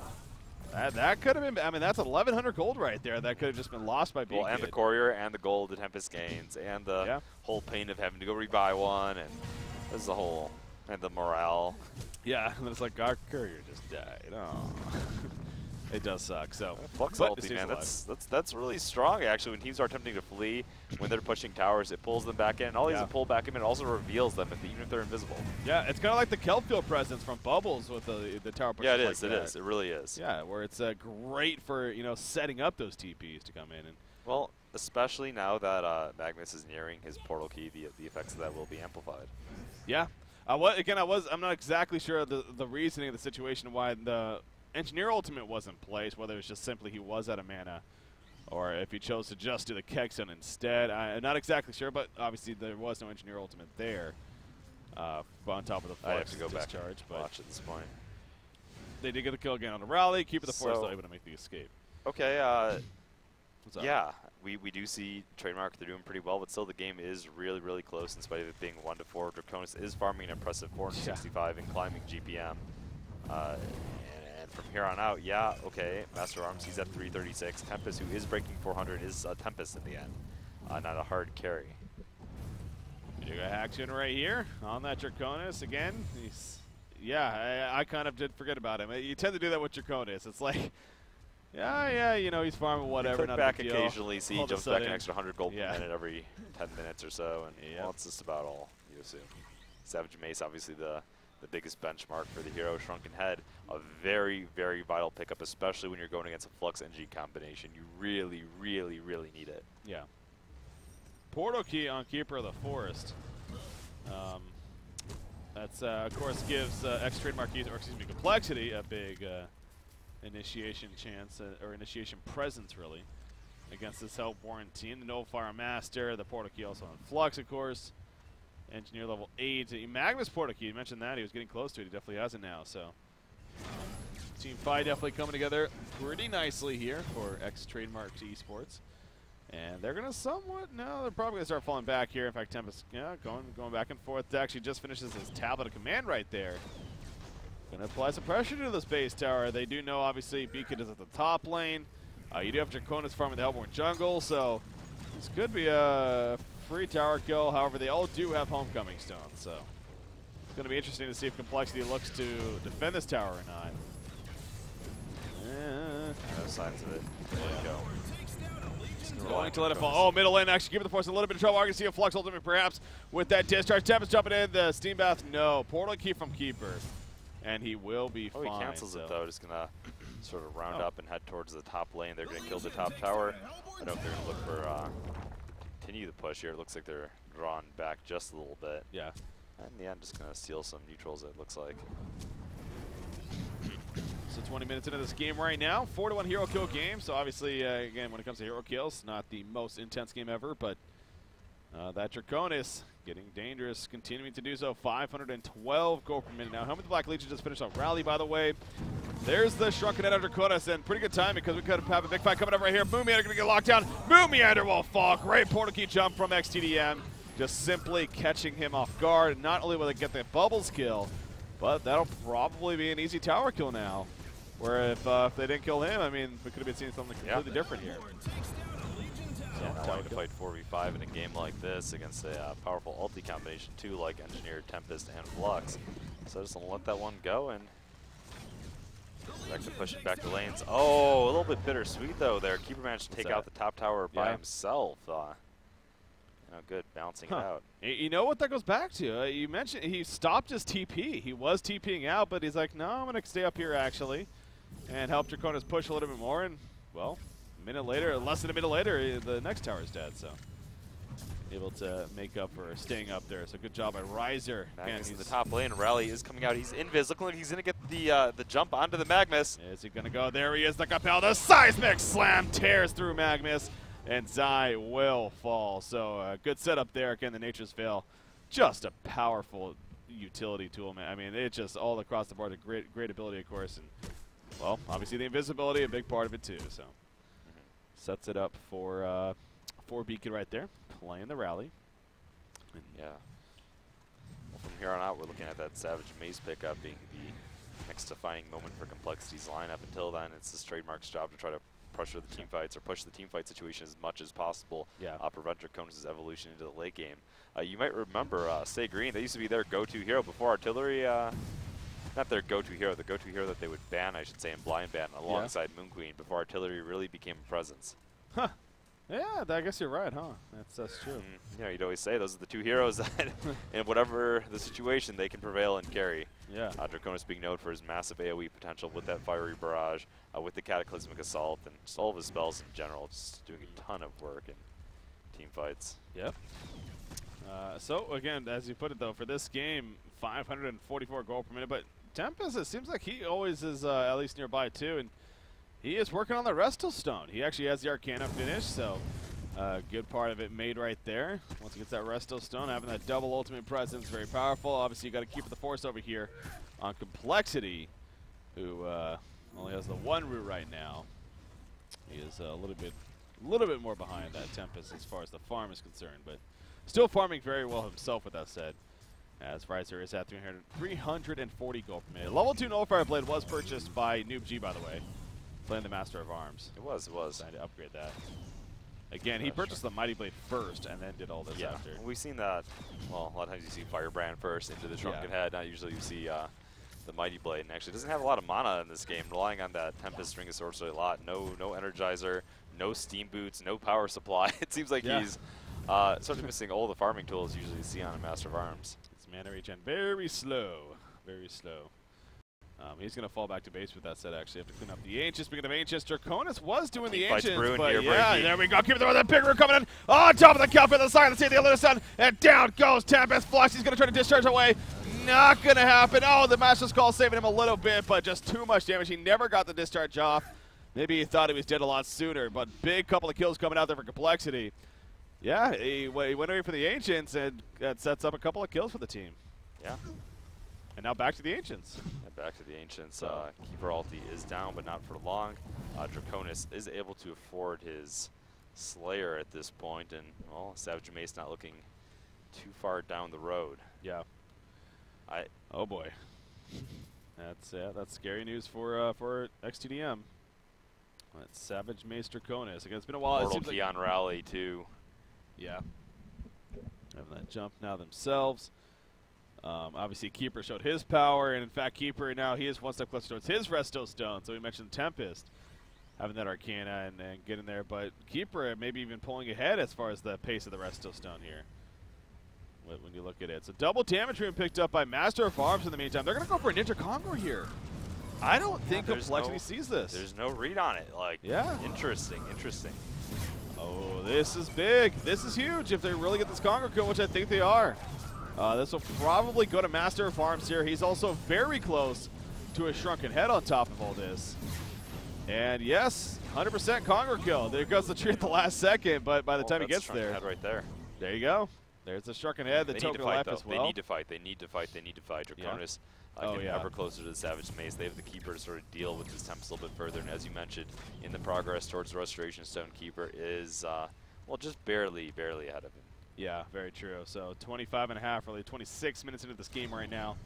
That, that could have been, I mean, that's 1,100 gold right there. That could have just been lost by
Well, and the courier and the gold the Tempest gains and the
Yeah.
whole pain of having to go rebuy one and there's the whole and the morale.
Yeah, and it's like, our courier just died. Oh. it does suck, so.
Flux ulti, man,
alive.
that's that's that's really strong actually. When teams are attempting to flee, when they're pushing towers, it pulls them back in. And all these
Yeah.
to pull back in, it also reveals them if, even if they're invisible.
Yeah, it's kind of like the Kelpfield presence from Bubbles with the the tower pushes
Yeah, it
like
is. It is. It really is.
Yeah, where it's uh, great for you know setting up those TPs to come in and
Well, especially now that uh, Magmus is nearing his portal key, the the effects of that will be amplified.
yeah. I was again. I was. I'm not exactly sure the the reasoning of the situation why the engineer ultimate wasn't placed. Whether it's just simply he was out of mana, or if he chose to just do the Kexon instead. I'm not exactly sure, but obviously there was no engineer ultimate there. Uh, on top of the
I have to go back and
but
watch at this point.
they did get the kill again on the rally. Keeper the force
So-
still able to make the escape.
Okay. Uh,
What's up?
Yeah, we, we do see trademark. They're doing pretty well, but still the game is really really close in spite of it being one to four. Draconis is farming an impressive 465 and climbing GPM. Uh, from here on out, yeah, okay. Master Arms he's at 336. Tempest, who is breaking 400, is a Tempest in the end, uh, not a hard carry.
You got action right here on that Draconis again. He's, yeah, I, I kind of did forget about him. You tend to do that with Draconis. It's like, yeah, yeah, you know, he's farming whatever.
Click
not
back occasionally, see he jumps back an extra 100 gold
yeah.
per minute every 10 minutes or so, and
Yep.
well, it's just about all you assume. Savage Mace, obviously the the biggest benchmark for the hero. Shrunken Head, a very, very vital pickup, especially when you're going against a Flux NG combination. You really, really, really need it.
Yeah. Portal key on Keeper of the Forest. Um, that's uh, of course gives uh, X trademark or excuse me, complexity a big uh, initiation chance uh, or initiation presence really against this Hellborn team. The No Fire Master, the Portal key also on Flux, of course. Engineer level eight. Uh, Magmus Portal key. You mentioned that he was getting close to it. He definitely has it now. So. Team Phi definitely coming together pretty nicely here for X Trademarks Esports. And they're gonna somewhat no, they're probably gonna start falling back here. In fact, Tempest, yeah, going going back and forth. Actually, just finishes his tablet of command right there. Gonna apply some pressure to this base tower. They do know obviously Beacon is at the top lane. Uh, you do have Draconis farming the Hellborn jungle, so this could be a free tower kill. However, they all do have homecoming stones, so it's gonna be interesting to see if Complexity looks to defend this tower or not. Eh,
No signs of it. Let it go.
Going to let it fall. Oh, middle lane actually giving the force a little bit of trouble. I can see a flux ultimate perhaps with that discharge. Tempest jumping in. The steam bath, no. Portal key from Keeper. And he will be
Oh,
fine.
he cancels
so.
it though. Just gonna sort of round
Oh.
up and head towards the top lane. They're gonna kill the top tower. I don't know if they're gonna look for uh, continue the push here. It looks like they're drawn back just a little bit.
Yeah.
And in the end, just gonna steal some neutrals. It looks like.
So 20 minutes into this game right now. 4 to 1 hero kill game. So obviously, uh, again, when it comes to hero kills, not the most intense game ever, but uh, that Draconis getting dangerous, continuing to do so. 512 gold per minute now. Helmet the Black Legion just finished off rally, by the way. There's the Shrunken Draconis, and pretty good time because we could have a big fight coming up right here. Moon Meander going to get locked down. Moon Meander will fall. Great portal key jump from XTDM. Just simply catching him off guard. Not only will they get the bubbles kill, but that'll probably be an easy tower kill now. Where if, uh, if they didn't kill him, I mean, we could have been seeing something
Yeah.
completely different here.
Yeah,
tower
to fight 4v5 in a game like this against a uh, powerful ulti combination too, like Engineer, Tempest, and Flux. So just let that one go and back to pushing back the lanes. Oh, a little bit bittersweet though there. Keeper managed to take out the top tower by
Yeah.
himself. Uh, you know, good bouncing
Huh.
it out.
You know what that goes back to? Uh, you mentioned he stopped his TP. He was TPing out, but he's like, no, I'm going to stay up here actually and help Draconis push a little bit more. And, well, minute later, less than a minute later, the next tower is dead. So able to make up for staying up there. So good job by Riser.
Magmus in the top lane. Rally is coming out. He's invis. Looking like he's gonna get the uh, the jump onto the Magmus.
Is he going to go? There he is, the Capel. The seismic slam tears through Magmus, and Zai will fall. So uh, good setup there. Again, the Nature's Veil, just a powerful utility tool, man. I mean, it's just all across the board. A great, great ability, of course, and well, obviously the invisibility, a big part of it too. So Sets it up for uh, for Beacon right there, playing the rally.
And yeah. Well, from here on out, we're looking at that Savage Mace pickup being the next defining moment for Complexity's lineup. Until then, it's this trademark's job to try to pressure the team fights or push the team fight situation as much as possible.
Yeah.
Uh, prevent Draconis' evolution into the late game. Uh, you might remember uh, Stay Green. They used to be their go-to hero before Artillery. Uh, not their go-to hero, the go-to hero that they would ban, I should say, in blind ban alongside Moon Queen before Artillery really became a presence.
Huh. Yeah, I guess you're right, huh? That's that's true.
Mm, you know, you'd always say those are the two heroes that, in whatever the situation, they can prevail and carry.
Yeah.
Uh, Draconis being known for his massive AoE potential with that fiery barrage, uh, with the cataclysmic assault, and just all of his spells in general, just doing a ton of work in team fights.
Yep. Uh, so again, as you put it though, for this game, 544 gold per minute. But Tempest, it seems like he always is uh, at least nearby too, and he is working on the Resto Stone. He actually has the Arcana finished, so uh, good part of it made right there. Once he gets that Resto Stone, having that double ultimate presence, very powerful. Obviously, you got to keep the force over here on Complexity, who uh, only has the one root right now. He is a little bit, a little bit more behind that Tempest as far as the farm is concerned, but still farming very well himself. With that said, as Riser is at 300, 340 gold per minute. Level two Nullfire Blade was purchased by Noob G, by the way, playing the Master of Arms.
It was, it was.
Decided to upgrade that. Again, he purchased the Mighty Blade first and then did all this
Yeah,
after.
we've seen that. Well, a lot of times you see Firebrand first into the Shrunken
Yeah.
Head. Now usually you see uh, the Mighty Blade, and actually doesn't have a lot of mana in this game, relying on that Tempest Ring of Sorcery a lot. No, no Energizer, no Steam Boots, no Power Supply. it seems like
Yeah.
he's uh, sort of missing all the farming tools you usually see on a Master of Arms.
Mana regen very slow, very slow. Um, he's going to fall back to base with that said, actually. Have to clean up the Ancients. Speaking of Ancients, Draconis was doing the Ancients, but
here,
yeah,
Brady.
there we go. Keep it there that big root coming in. On top of the Kelp in the side. Let's see the Illumina and down goes Tempest. Flush. He's going to try to discharge away. Not going to happen. Oh, the Master's Call saving him a little bit, but just too much damage. He never got the discharge off. Maybe he thought he was dead a lot sooner, but big couple of kills coming out there for Complexity. Yeah, he, he went away for the Ancients, and that sets up a couple of kills for the team.
Yeah.
And now back to the Ancients.
And back to the Ancients. Uh, Keeper Alti is down, but not for long. Uh, Draconis is able to afford his Slayer at this point, and, well, Savage Mace not looking too far down the road.
Yeah.
I
Oh boy. That's yeah, that's scary news for uh, for XTDM. That's Savage Mace Draconis. Again, it's been a while. It
Mortal
seems like-
Keon Rally, too.
Yeah. Having that jump now themselves. Um, obviously, Keeper showed his power, and in fact, Keeper now he is one step closer towards his Resto Stone. So we mentioned Tempest having that Arcana and, and getting there, but Keeper maybe even pulling ahead as far as the pace of the Resto Stone here. When you look at it, so double damage being picked up by Master of Arms in the meantime. They're going to go for a Ninja Kongor here. I don't think
there's
Complexity
no-
sees this.
There's no read on it. Like,
Yeah.
interesting, interesting.
Oh, this is big. This is huge if they really get this Kongor kill, which I think they are. Uh, this will probably go to Master of Arms here. He's also very close to a Shrunken Head on top of all this. And yes, 100% Kongor kill. There goes the tree at the last second, but by the
Oh,
time he gets there,
Head right there.
there you go. There's the Shrunken Head, the
they
token
to fight,
life
though.
as well.
They need to fight. They need to fight. They need to fight.
Yeah.
Uh,
Oh,
getting
yeah.
ever closer to the Savage Mace. They have the Keeper to sort of deal with his temps a little bit further. And as you mentioned, in the progress towards the Restoration Stone, Keeper is, uh, well, just barely, barely ahead of him.
Yeah, very true. So 25 and a half, really 26 minutes into this game right now.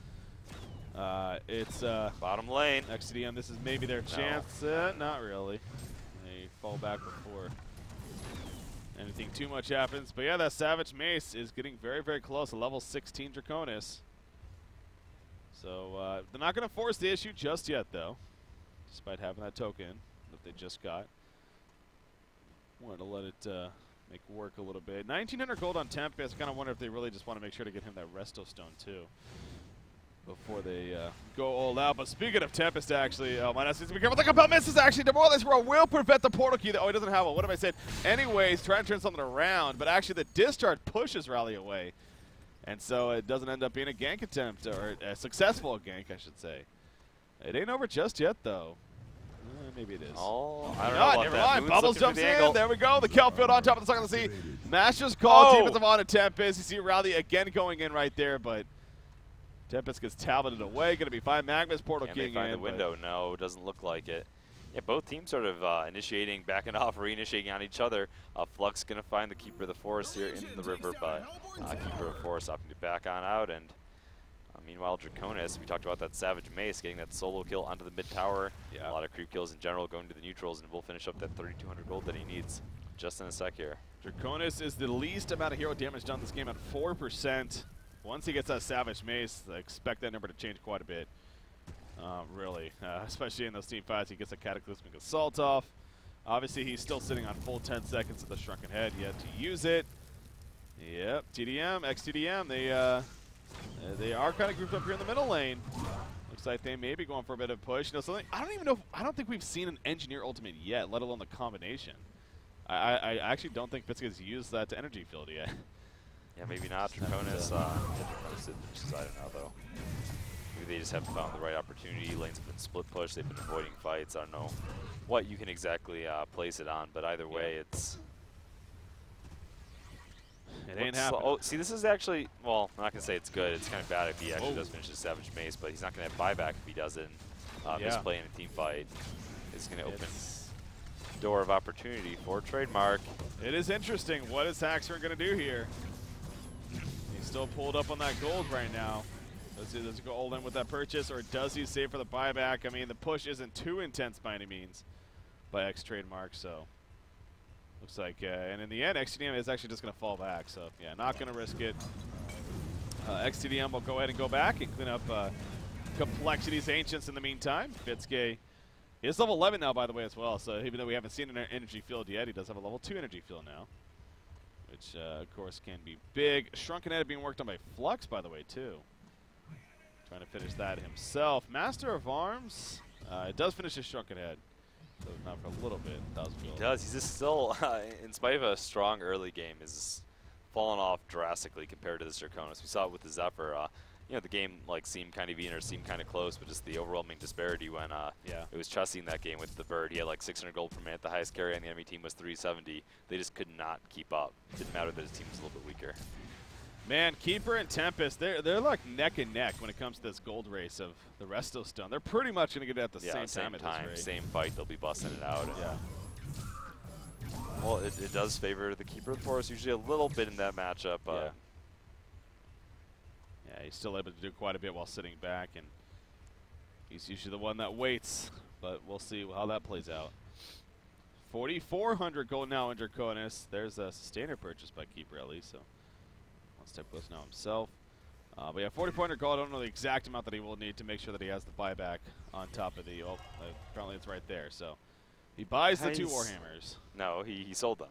Uh, it's uh,
Bottom lane.
XDM, this is maybe their chance. Uh, not really. They fall back before anything too much happens. But yeah, that Savage Mace is getting very, very close. A level 16 Draconis. So uh, they're not going to force the issue just yet, though, despite having that token that they just got. Wanted to let it uh, make work a little bit. 1900 gold on Tempest. I kind of wonder if they really just want to make sure to get him that Resto Stone, too before they uh, go all out. But speaking of Tempest, actually, uh, Midas needs to be careful. The compel misses, actually. Demoralize Roll will prevent the portal key. Oh, he doesn't have one. What have I said? Anyways, trying to turn something around, but actually the discharge pushes Rally away. And so it doesn't end up being a gank attempt, or a successful gank, I should say. It ain't over just yet, though. Eh, maybe it is.
Oh, I don't know about
never
that.
mind.
Moon's
Bubbles jumps
the
in.
angle.
There we go. The Kelpfield on top of the Suck of the Sea. Master's call.
Oh.
Demons of on to Tempest. You see Rally again going in right there, but Tempest gets tableted away. Going to be fine. Magma's Portal
Can they
King
find
in.
the window? No, doesn't look like it. Yeah, both teams sort of uh, initiating, backing off, reinitiating on each other. Uh, Flux going to find the Keeper of the Forest here in the river, but uh, Keeper of the Forest opting to back on out. And uh, meanwhile, Draconis, we talked about that Savage Mace getting that solo kill onto the mid tower.
Yeah.
A lot of creep kills in general going to the neutrals, and we'll finish up that 3,200 gold that he needs just in a sec here.
Draconis is the least amount of hero damage done this game at 4%. Once he gets that Savage Mace, I expect that number to change quite a bit. Um, really, uh, especially in those team fights, he gets a Cataclysmic Assault off. Obviously, he's still sitting on full 10 seconds of the Shrunken Head yet to use it. Yep, TDM, XTDM, they uh, uh, they are kind of grouped up here in the middle lane. Looks like they may be going for a bit of push. You know, something I don't even know. If, I don't think we've seen an Engineer Ultimate yet, let alone the combination. I, I, I actually don't think Fitzgerald's used that to energy field yet.
Yeah, maybe not. Draconis, uh, yeah, Draconis did, which I don't know, though. Maybe they just haven't found the right opportunity. Lanes have been split push. They've been avoiding fights. I don't know what you can exactly uh, place it on, but either way, it's...
It ain't happening.
Oh, see, this is actually, well, I'm not going to say it's good. It's kind of bad if he actually
Whoa.
does finish the Savage Mace, but he's not going to have buyback if he doesn't. Uh,
Yeah.
Misplay in a team fight is going to open
It's-
door of opportunity for trademark.
It is interesting. What is Haxer going to do here? He's still pulled up on that gold right now. Does he, does he go all in with that purchase, or does he save for the buyback? I mean, the push isn't too intense by any means by X Trademark, so looks like. Uh, and in the end, XTDM is actually just going to fall back. So yeah, not going to risk it. Uh, XTDM will go ahead and go back and clean up uh, Complexity's Ancients in the meantime. Fitske is level 11 now, by the way, as well. So even though we haven't seen an energy field yet, he does have a level 2 energy field now. Which, uh, of course, can be big. Shrunken Head being worked on by Flux, by the way, too. Trying to finish that himself. Master of Arms. Uh, it does finish his Shrunken Head. So not for a little bit. Thousand
He does. He's just still, uh, in spite of a strong early game, is fallen off drastically compared to the Draconis. We saw it with the Zephyr. Uh, you know, the game like seemed kind of even or seemed kind of close, but just the overwhelming disparity when uh,
Yeah.
it was trusting that game with the Bird. He had like 600 gold per minute. The highest carry on the enemy team was 370. They just could not keep up. It Didn't matter that his team was a little bit weaker.
Man, Keeper and Tempest, they're, they're like neck and neck when it comes to this gold race of the Resto Stone. They're pretty much going to get it at the
yeah,
same,
same
time at
time, same fight. They'll be busting it out.
Yeah.
Well, it, it does favor the Keeper of the Forest usually a little bit in that matchup. Uh,
Yeah. Yeah, he's still able to do quite a bit while sitting back, and he's usually the one that waits. But we'll see how that plays out. 4,400 gold now in Draconis. There's a sustainer purchase by Keeper at least, so one step close now himself. Uh, but yeah, 4,400 gold. I don't know the exact amount that he will need to make sure that he has the buyback on top of the. Oh, uh, apparently it's right there. So he buys the two. Warhammers.
No, he, he sold them.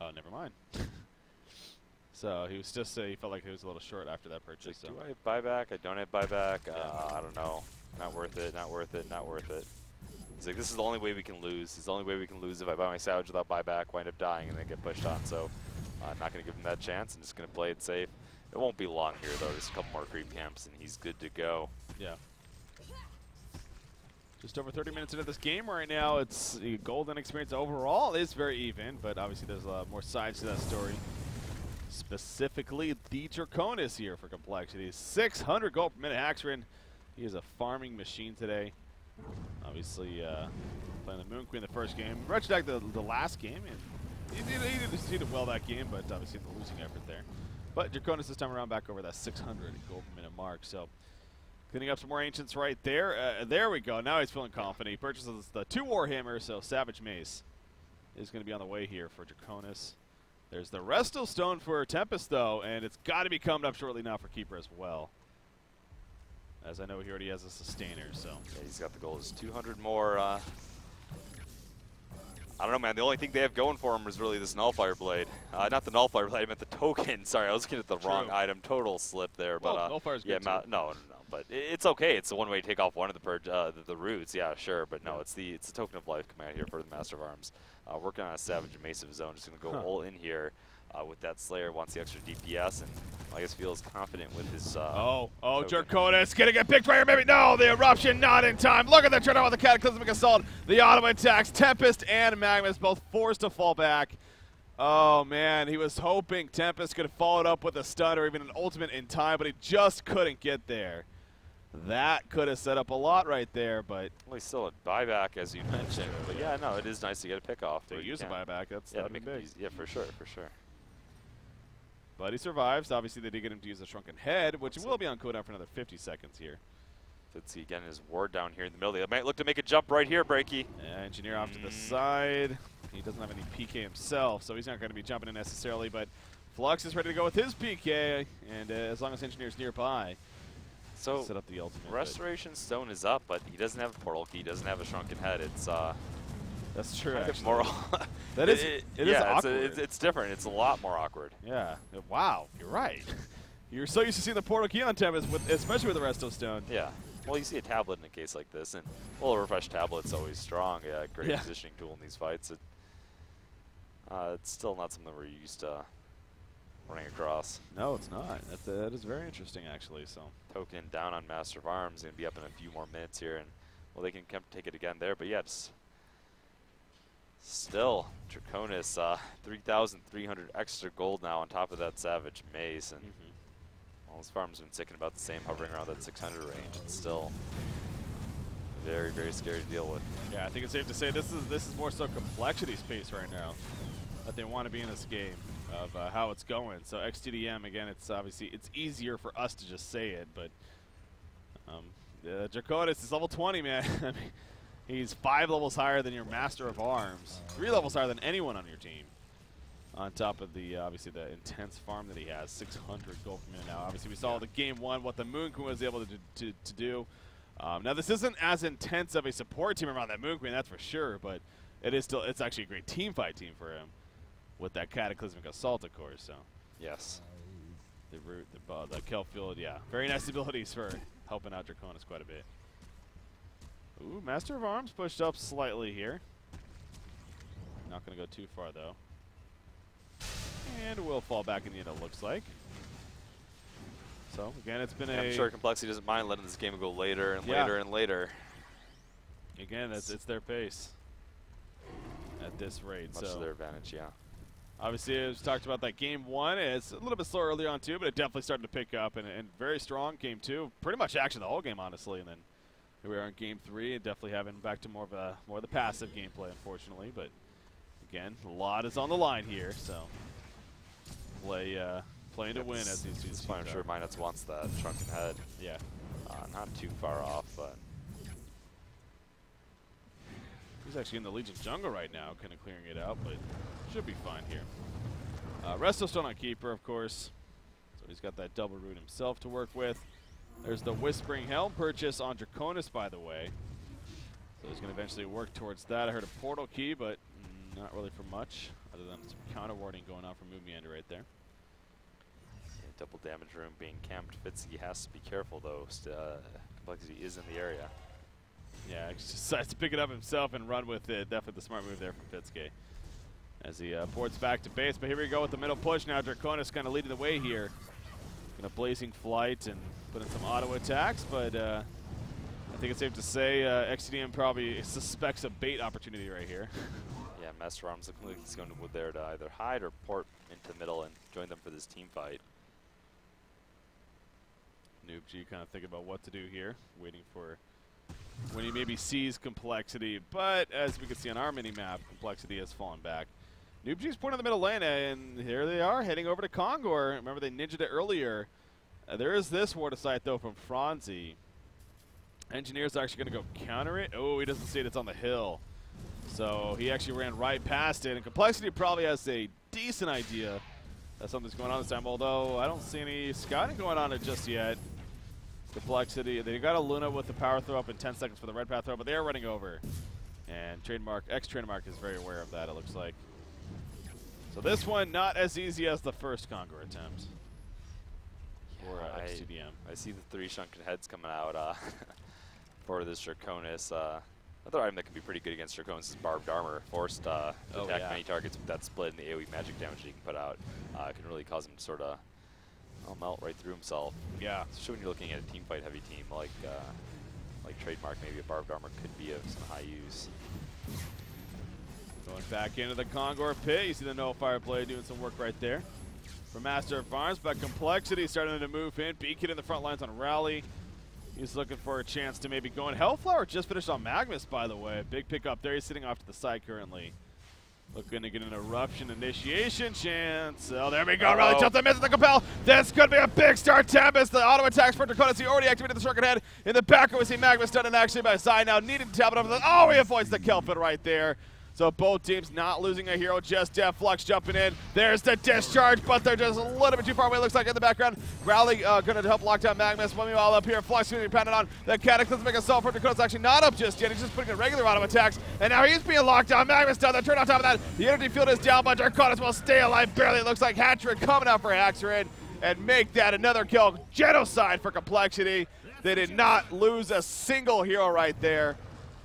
Oh, never mind. so he was just uh, he felt like he was a little short after that purchase.
like,
So.
do I have buyback? I don't have buyback.
Yeah.
Uh, I don't know. Not worth it. Not worth it. Not worth it. He's like, this is the only way we can lose. It's the only way we can lose if I buy my Savage without buyback, wind up dying, and then get pushed on. So I'm not going to give him that chance. I'm just going to play it safe. It won't be long here, though. Just a couple more creep camps, and he's good to go.
Yeah. Just over 30 minutes into this game right now. It's golden experience overall is very even, but obviously there's a lot more sides to that story. Specifically, the Draconis here for complexity. 600 gold per minute. Haxrin, he is a farming machine today. Obviously, uh, playing the Moon Queen the first game. Retrodact the, the last game, and he did, he, did, he did well that game, but obviously the losing effort there. But Draconis this time around back over that 600 gold minute mark. So cleaning up some more ancients right there. Uh, there we go. Now he's feeling confident. He purchases the two Warhammers, so Savage Mace is going to be on the way here for Draconis. There's the Resto Stone for Tempest, though, and it's got to be coming up shortly now for Keeper as well. As I know he already has a Sustainer, so.
Yeah, he's got the goal is 200 more. Uh, I don't know, man. The only thing they have going for him is really this Nullfire Blade. Uh, not the Nullfire Blade, I meant the token. Sorry, I was looking at the wrong item. Total slip there. But
Well,
uh, yeah, no, no, no. But it's okay. It's the one way to take off one of the purge, uh, the, the roots. Yeah, sure. But no, it's the it's the token of life coming out here for the Master of Arms. Uh, working on a Savage Mace of his own. Just going to go
Huh.
all in here uh, with that Slayer. Wants the extra DPS and I guess feels confident with his. Uh,
Oh, oh. Draconis gonna get picked right here, maybe. No, the eruption not in time. Look at the turnout with the Cataclysmic Assault. The auto attacks. Tempest and Magmus both forced to fall back. Oh, man, he was hoping Tempest could follow it up with a stun or even an ultimate in time, but he just couldn't get there. That could have set up a lot right there, but
Well, he's still a buyback, as you mentioned. But yeah, no, it is nice to get a pick off. you
use a buyback, that's
Yeah,
that'd be big.
easy. yeah, for sure, for sure.
But he survives. Obviously, they did get him to use a shrunken head, which
That's
will
it.
be on cooldown for another 50 seconds here.
Fitzy again his ward down here in the middle. They might look to make a jump right here, Breaky.
Yeah, engineer off to the
Mm.
side. He doesn't have any PK himself, so he's not going to be jumping in necessarily. But Flux is ready to go with his PK, and uh, as long as engineer's nearby,
So
set up the ultimate.
Restoration Stone is up, but he doesn't have a portal key. He doesn't have a shrunken head. It's uh,
That's true.
kind of more.
That is-
it,
it is
yeah, it's,
awkward.
a, it's, it's different. It's a lot more awkward.
Yeah. Wow. You're right. You're so used to seeing the portal key on Tempest, with, especially with the Resto Stone.
Yeah. Well, you see a tablet in a case like this, and well, a refresh tablet's always strong. Yeah, great
Yeah.
positioning tool in these fights. It, uh, it's still not something we're used to running across.
No, it's not. That's, uh, that is very interesting, actually. So.
Token down on Master of Arms, going to be up in a few more minutes here, and well, they can come take it again there. But yeah, just still Draconis, uh, 3,300 extra gold now on top of that Savage Mace, and all his farms have been sticking about the same, hovering around that 600 range. It's still very, very scary to deal with.
Yeah, I think it's safe to say this is this is more so complexity space right now that they want to be in this game of uh, how it's going. So XTDM again, it's obviously it's easier for us to just say it, but um, uh, Draconis is level 20, man. I mean, he's five levels higher than your Master of Arms, three levels higher than anyone on your team. On top of the uh, obviously the intense farm that he has, 600 gold per minute now. Obviously, we saw the game one what the Moon Queen was able to do, to, to do. Um, now this isn't as intense of a support team around that Moon Queen, that's for sure, but it is still it's actually a great team fight team for him with that Cataclysmic Assault, of course. So
Yes.
the root, the uh, the Kelpfield, yeah, very nice abilities for helping out Draconis quite a bit. Ooh, Master of Arms pushed up slightly here. Not going to go too far though, and will fall back in the end. It looks like. So again, it's been
And
a
I'm sure Complexity doesn't mind letting this game go later and
Yeah.
later and later.
again it's, it's their pace at this rate.
Much
so
to their advantage, yeah.
Obviously, as we talked about that game one, it's a little bit slower early on too, but it definitely started to pick up and, and very strong game two. Pretty much action the whole game, honestly, and then here we are in game three, and definitely having back to more of a more of the passive gameplay, unfortunately. But again, a lot is on the line here, so play uh, playing to win as these two
I'm sure. Minus wants that shrunken head.
Yeah,
Uh, not too far off, but
he's actually in the Legion jungle right now, kind of clearing it out, but should be fine here. Uh, Resto Stone on keeper, of course. So he's got that double root himself to work with. There's the Whispering Helm purchase on Draconis, by the way. So he's going to eventually work towards that. I heard a portal key, but not really for much, other than some counter warding going on from Moon Meander right there.
yeah, double damage room being camped. Fitzy has to be careful though. Uh, Complexity is in the area.
Yeah, he decides to pick it up himself and run with it. Definitely the smart move there from Fitzke. As he uh, ports back to base. But here we go with the middle push now. Draconis kind of leading the way here. Gonna blazing flight and put in some auto attacks, but uh, I think it's safe to say uh, XTDM probably suspects a bait opportunity right here.
Yeah, Master Arms looking like he's going to go there to either hide or port into the middle and join them for this team fight.
Noob G kind of thinking about what to do here, waiting for when he maybe sees complexity. But as we can see on our mini map, complexity has fallen back. Noob G's point in the middle lane, and here they are heading over to Kongor. Remember they ninja'd it earlier. Uh, there is this ward sight though from Franzi. Engineer's actually going to go counter it. Oh, he doesn't see it. It's on the hill. So he actually ran right past it. And Complexity probably has a decent idea that something's going on this time, although I don't see any scouting going on it just yet. Complexity, they got a Luna with the power throw up in 10 seconds for the red path throw, but they are running over. And Trademark, X-Trademark is very aware of that, it looks like. So this one, not as easy as the first Kongor attempt for uh,
I-
XTDM.
I see the three shrunken heads coming out uh, for this Draconis. Uh, another item that can be pretty good against Draconis is Barbed Armor. Forced uh, to
Oh,
attack
yeah.
many targets with that split and the AoE magic damage that he can put out. Uh, can really cause him to sort of melt right through himself.
Yeah.
Especially when you're looking at a team fight heavy team like uh, like Trademark, maybe a Barbed Armor could be of some high use.
Going back into the Kongor pit. You see the no fire play doing some work right there. For Master of Arms, but Complexity starting to move in. Beacon in the front lines on Rally. He's looking for a chance to maybe go in. Hellflower just finished on Magmus, by the way. Big pick up there. He's sitting off to the side currently. Looking to get an eruption initiation chance. Oh, there we go.
Uh-oh.
Rally jumps and misses the compel. This could be a big start. Tempest, the auto attacks for Draconis. He already activated the circuit head. In the back, we see Magmus done and actually by side now. Needed to tap it the. Oh, he avoids the Kelpin right there. So both teams not losing a hero just yet. Flux jumping in. There's the discharge, but they're just a little bit too far away, looks like in the background. Rally uh, going to help lock down Magmus. But meanwhile, up here, Flux is going to be dependent on the Cataclysmic Assault for Dakota's actually not up just yet. He's just putting in regular auto attacks, and now he's being locked down. Magmus down there. Turn on top of that. The energy field is down, but Draconis will stay alive barely. Looks like Hatred coming out for Haxorid and make that another kill. Genocide for Complexity. They did not lose a single hero right there.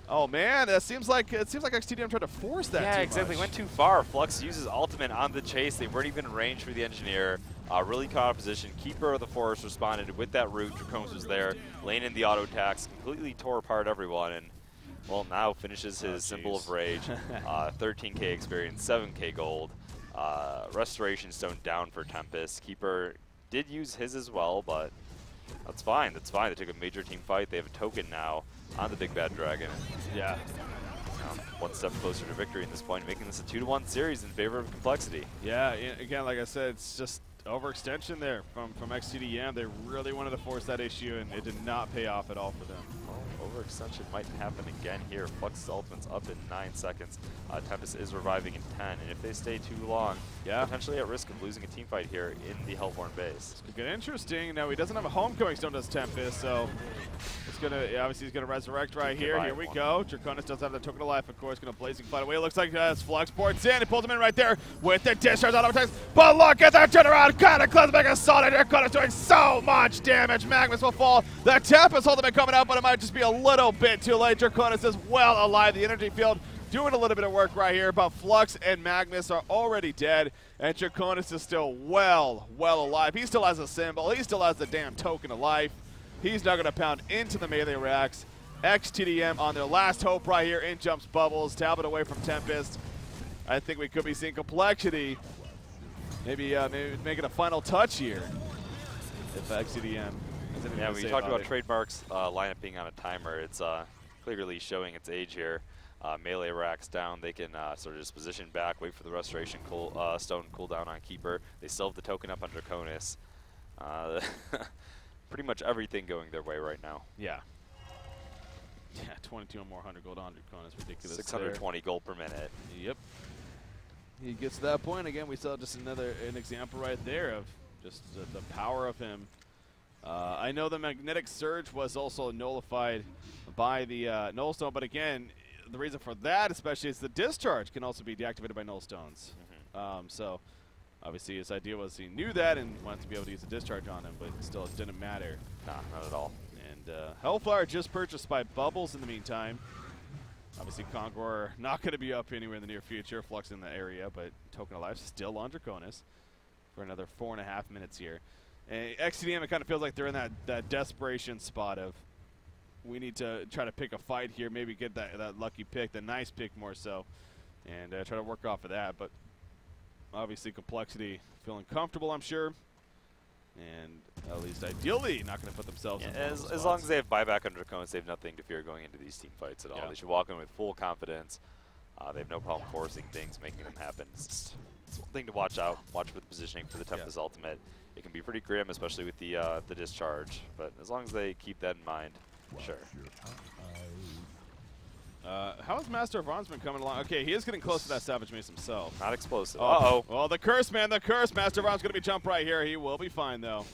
Oh man, it seems like it seems like XTDM tried to force that.
Yeah,
too
exactly.
much.
Went too far. Flux uses ultimate on the chase. They weren't even in range for the engineer. Uh, really caught out of position. Keeper of the Forest responded with that root. Draconis was there, laying in the auto attacks, completely tore apart everyone, and well, now finishes his
Oh,
symbol of rage. uh, 13k experience, 7k gold. Uh, Restoration Stone down for Tempest. Keeper did use his as well, but that's fine. That's fine. They took a major team fight. They have a token now on the Big Bad Dragon.
Yeah.
Um, one step closer to victory at this point, making this a two to one series in favor of complexity.
Yeah, again, like I said, it's just overextension there from, from XTDM. They really wanted to force that issue, and it did not pay off at all for them.
Well, overextension might happen again here. Flux Ultimate's up in nine seconds. Uh, Tempest is reviving in 10, and if they stay too long,
Yeah.
potentially at risk of losing a team fight here in the Hellborn base.
Could get interesting. Now, he doesn't have a homecoming stone, does Tempest, so it's going to, obviously, he's going to resurrect right here. Here we
one.
go. Draconis does have the token of life, of course, going to blazing flight away. It looks like uh, Flux ports in. He pulls him in right there with the discharge auto attacks. But look at that turnaround. Cataclysmic Assault, and Draconis doing so much damage. Magmus will fall. The Tempest ultimate coming out, but it might just be a little bit too late. Draconis is well alive. The energy field doing a little bit of work right here, but Flux and Magnus are already dead, and Draconis is still well, well alive. He still has a symbol. He still has the damn token of life. He's not going to pound into the melee racks. XTDM on their last hope right here. In jumps Bubbles. Talbot away from Tempest. I think we could be seeing Complexity maybe, uh, maybe making a final touch here if XTDM has anything
Yeah, we talked
about
about
it.
trademarks uh, lineup being on a timer. It's uh, clearly showing its age here. Uh, melee racks down. They can uh, sort of just position back, wait for the restoration cool, uh, stone cooldown on keeper. They still have the token up on Draconis. Uh, pretty much everything going their way right now.
Yeah. Yeah, 22 and more 100 gold on Draconis. Ridiculous. there.
620 gold per minute.
Yep. He gets to that point again. We saw just another an example right there of just the, the power of him. Uh, I know the magnetic surge was also nullified by the uh, null stone, but again, the reason for that, especially, is the discharge can also be deactivated by null stones. Um, so, obviously, his idea was he knew that and wanted to be able to use the discharge on him, but still, it didn't matter.
Nah, not at all.
And uh, Hellflower just purchased by Bubbles in the meantime. Obviously, Kongor not going to be up anywhere in the near future. Flux in the area, but Token of Life still on Draconis for another four and a half minutes here. And XTDM, it kind of feels like they're in that, that desperation spot of we need to try to pick a fight here, maybe get that, that lucky pick, the nice pick more so, and uh, try to work off of that. But obviously, Complexity feeling comfortable, I'm sure. And at least ideally, not going to put themselves
Yeah,
in
as, as long as they have buyback under Draconis, they have nothing to fear going into these team fights at all.
Yeah.
They should walk in with full confidence. Uh, they have no problem forcing things, making them happen. It's, just, it's one thing to watch out. Watch for the positioning for the Tempest Ultimate. It can be pretty grim, especially with the uh, the discharge. But as long as they keep that in mind, sure.
Uh, how is Master of Arms been coming along? Okay, he is getting close to that Savage Mace himself.
Not explosive.
Oh,
Uh-oh.
Well, the curse, man, the curse. Master of Arms going to be jump right here. He will be fine, though.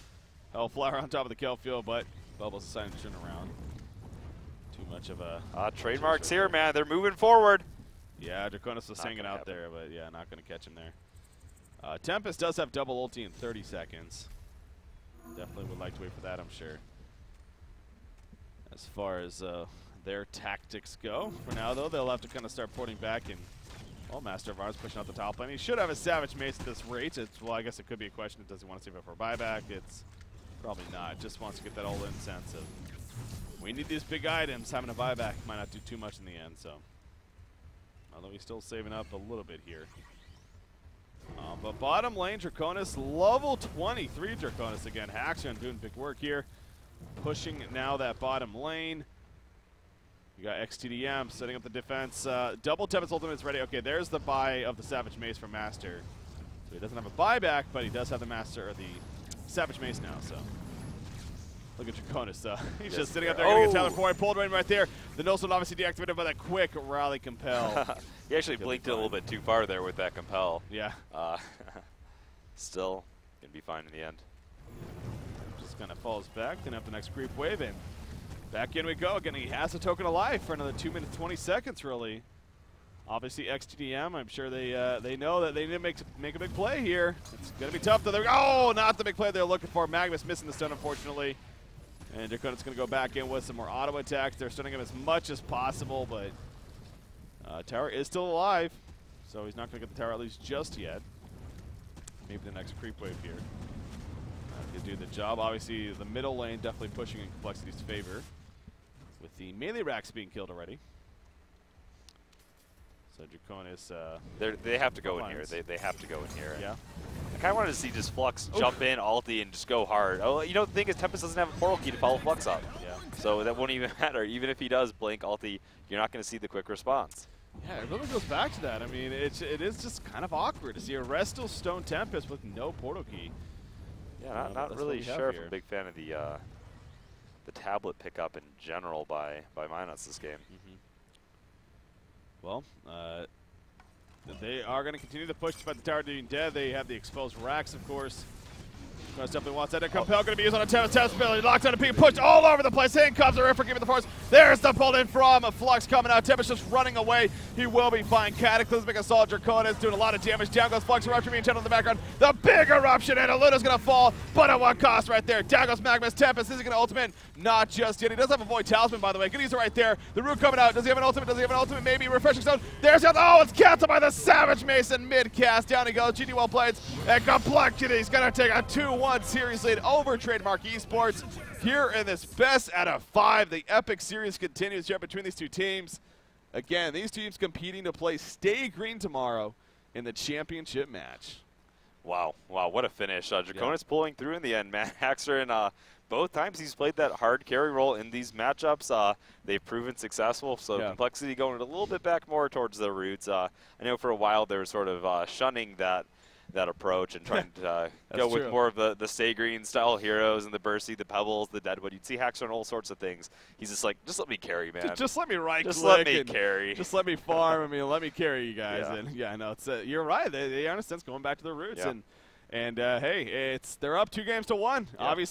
Hellflower on top of the kill field, but Bubbles deciding to turn around. Too much of a...
Uh, trademarks here, man. They're moving forward.
Yeah, Draconis was hanging out
happen.
there, but yeah, not going to catch him there. Uh, Tempest does have double ulti in 30 seconds. Definitely would like to wait for that, I'm sure. As far as uh, their tactics go. For now, though, they'll have to kind of start porting back and well, Master of Arms pushing out the top lane. He should have a Savage Mace at this rate. It's, well, I guess it could be a question. Does he want to save it for a buyback? It's probably not. Just wants to get that all-in sense of we need these big items. Having a buyback might not do too much in the end, so. Although he's still saving up a little bit here. Um, but bottom lane, Draconis, level 23 Draconis again. Haxon doing big work here. pushing now that bottom lane. You got XTDM setting up the defense. Uh, double Tempest Ultimate is ready. Okay, there's the buy of the Savage Mace from Master. So he doesn't have a buyback, but he does have the Master or the Savage Mace now. So look at Draconis. Uh, he's
Yes.
just sitting up there getting a
Oh.
talent for. Pulled right right there. The one obviously deactivated by that quick rally compel.
he actually blinked it a little bit too far there with that compel.
yeah,
Uh, still, gonna be fine in the end.
just kind of falls back. Then up the next creep wave and back in we go. Again, he has a token of life for another two minutes twenty seconds. Really. Obviously, XTDM. I'm sure they uh, they know that they need to make make a big play here. It's gonna be tough. Though. Oh, not the big play they're looking for. Magmus missing the stun, unfortunately. And Draconis gonna go back in with some more auto attacks. They're stunning him as much as possible, but uh, Tower is still alive, so he's not gonna get the tower at least just yet. Maybe the next creep wave here. Uh, could do the job. Obviously, the middle lane definitely pushing in Complexity's favor, with the melee racks being killed already. So Draconis, uh,
They're, they have to go in here. They, they have to go in here.
yeah.
I kind of wanted to see just Flux
Oof.
jump in, ulti, and just go hard. Oh, you know, the thing is, Tempest doesn't have a portal key to follow Flux up.
Yeah.
So that won't even matter. Even if he does blink ulti, you're not going to see the quick response.
Yeah, it really goes back to that. I mean, it's it is just kind of awkward to see a Resto Stone Tempest with no portal key.
Yeah,
Uh,
not,
but
not really sure if I'm a big fan of the uh, the tablet pickup in general by by Minus this game.
Well, uh, they are going to continue to push despite the tower dead. They have the exposed racks, of course. Cross definitely wants that. And Compel going to be used on a Tempest. Tempest ability locked on a peak, pushed all over the place. Handcuffs are in for giving the force. There's the pull in from a Flux coming out. Tempest just running away. He will be fine. Cataclysmic Assault Draconis doing a lot of damage. Down goes Flux. Eruption being channeled in the background. The big eruption, and Aluna's going to fall, but at what cost right there? Down goes Magmus. Tempest is he going to ultimate. Not just yet. He does have a Void Talisman, by the way. Good use right there. The root coming out. Does he have an ultimate? Does he have an ultimate? Maybe. Refreshing Stone. There's the Oh, it's canceled by the Savage Mason mid cast. Down he goes. GD well played. And Complexity's going to take a 2 1 series lead over Trademark Esports. Here in this best out of five, the epic series continues here between these two teams. Again, these teams competing to play Stay Green tomorrow in the championship match.
Wow, wow, what a finish. Uh, Draconis pulling through in the end. Matt Haxer and uh, both times he's played that hard carry role in these matchups. Uh, they've proven successful. So
Yeah.
complexity going a little bit back more towards the roots. Uh, I know for a while they were sort of uh, shunning that that approach and trying to uh, go with more of the, the stay green style heroes and the bursty, the pebbles, the deadwood. You'd see Haxer and all sorts of things. He's just like, just let me carry, man.
Just, just let me right
Just let me carry.
Just let me farm. I mean, let me carry you guys.
Yeah.
And yeah, no, it's uh, you're right. They, they are in a sense going back to their roots.
Yeah.
And and uh, hey, it's they're up two games to one.
Yeah.
Obviously.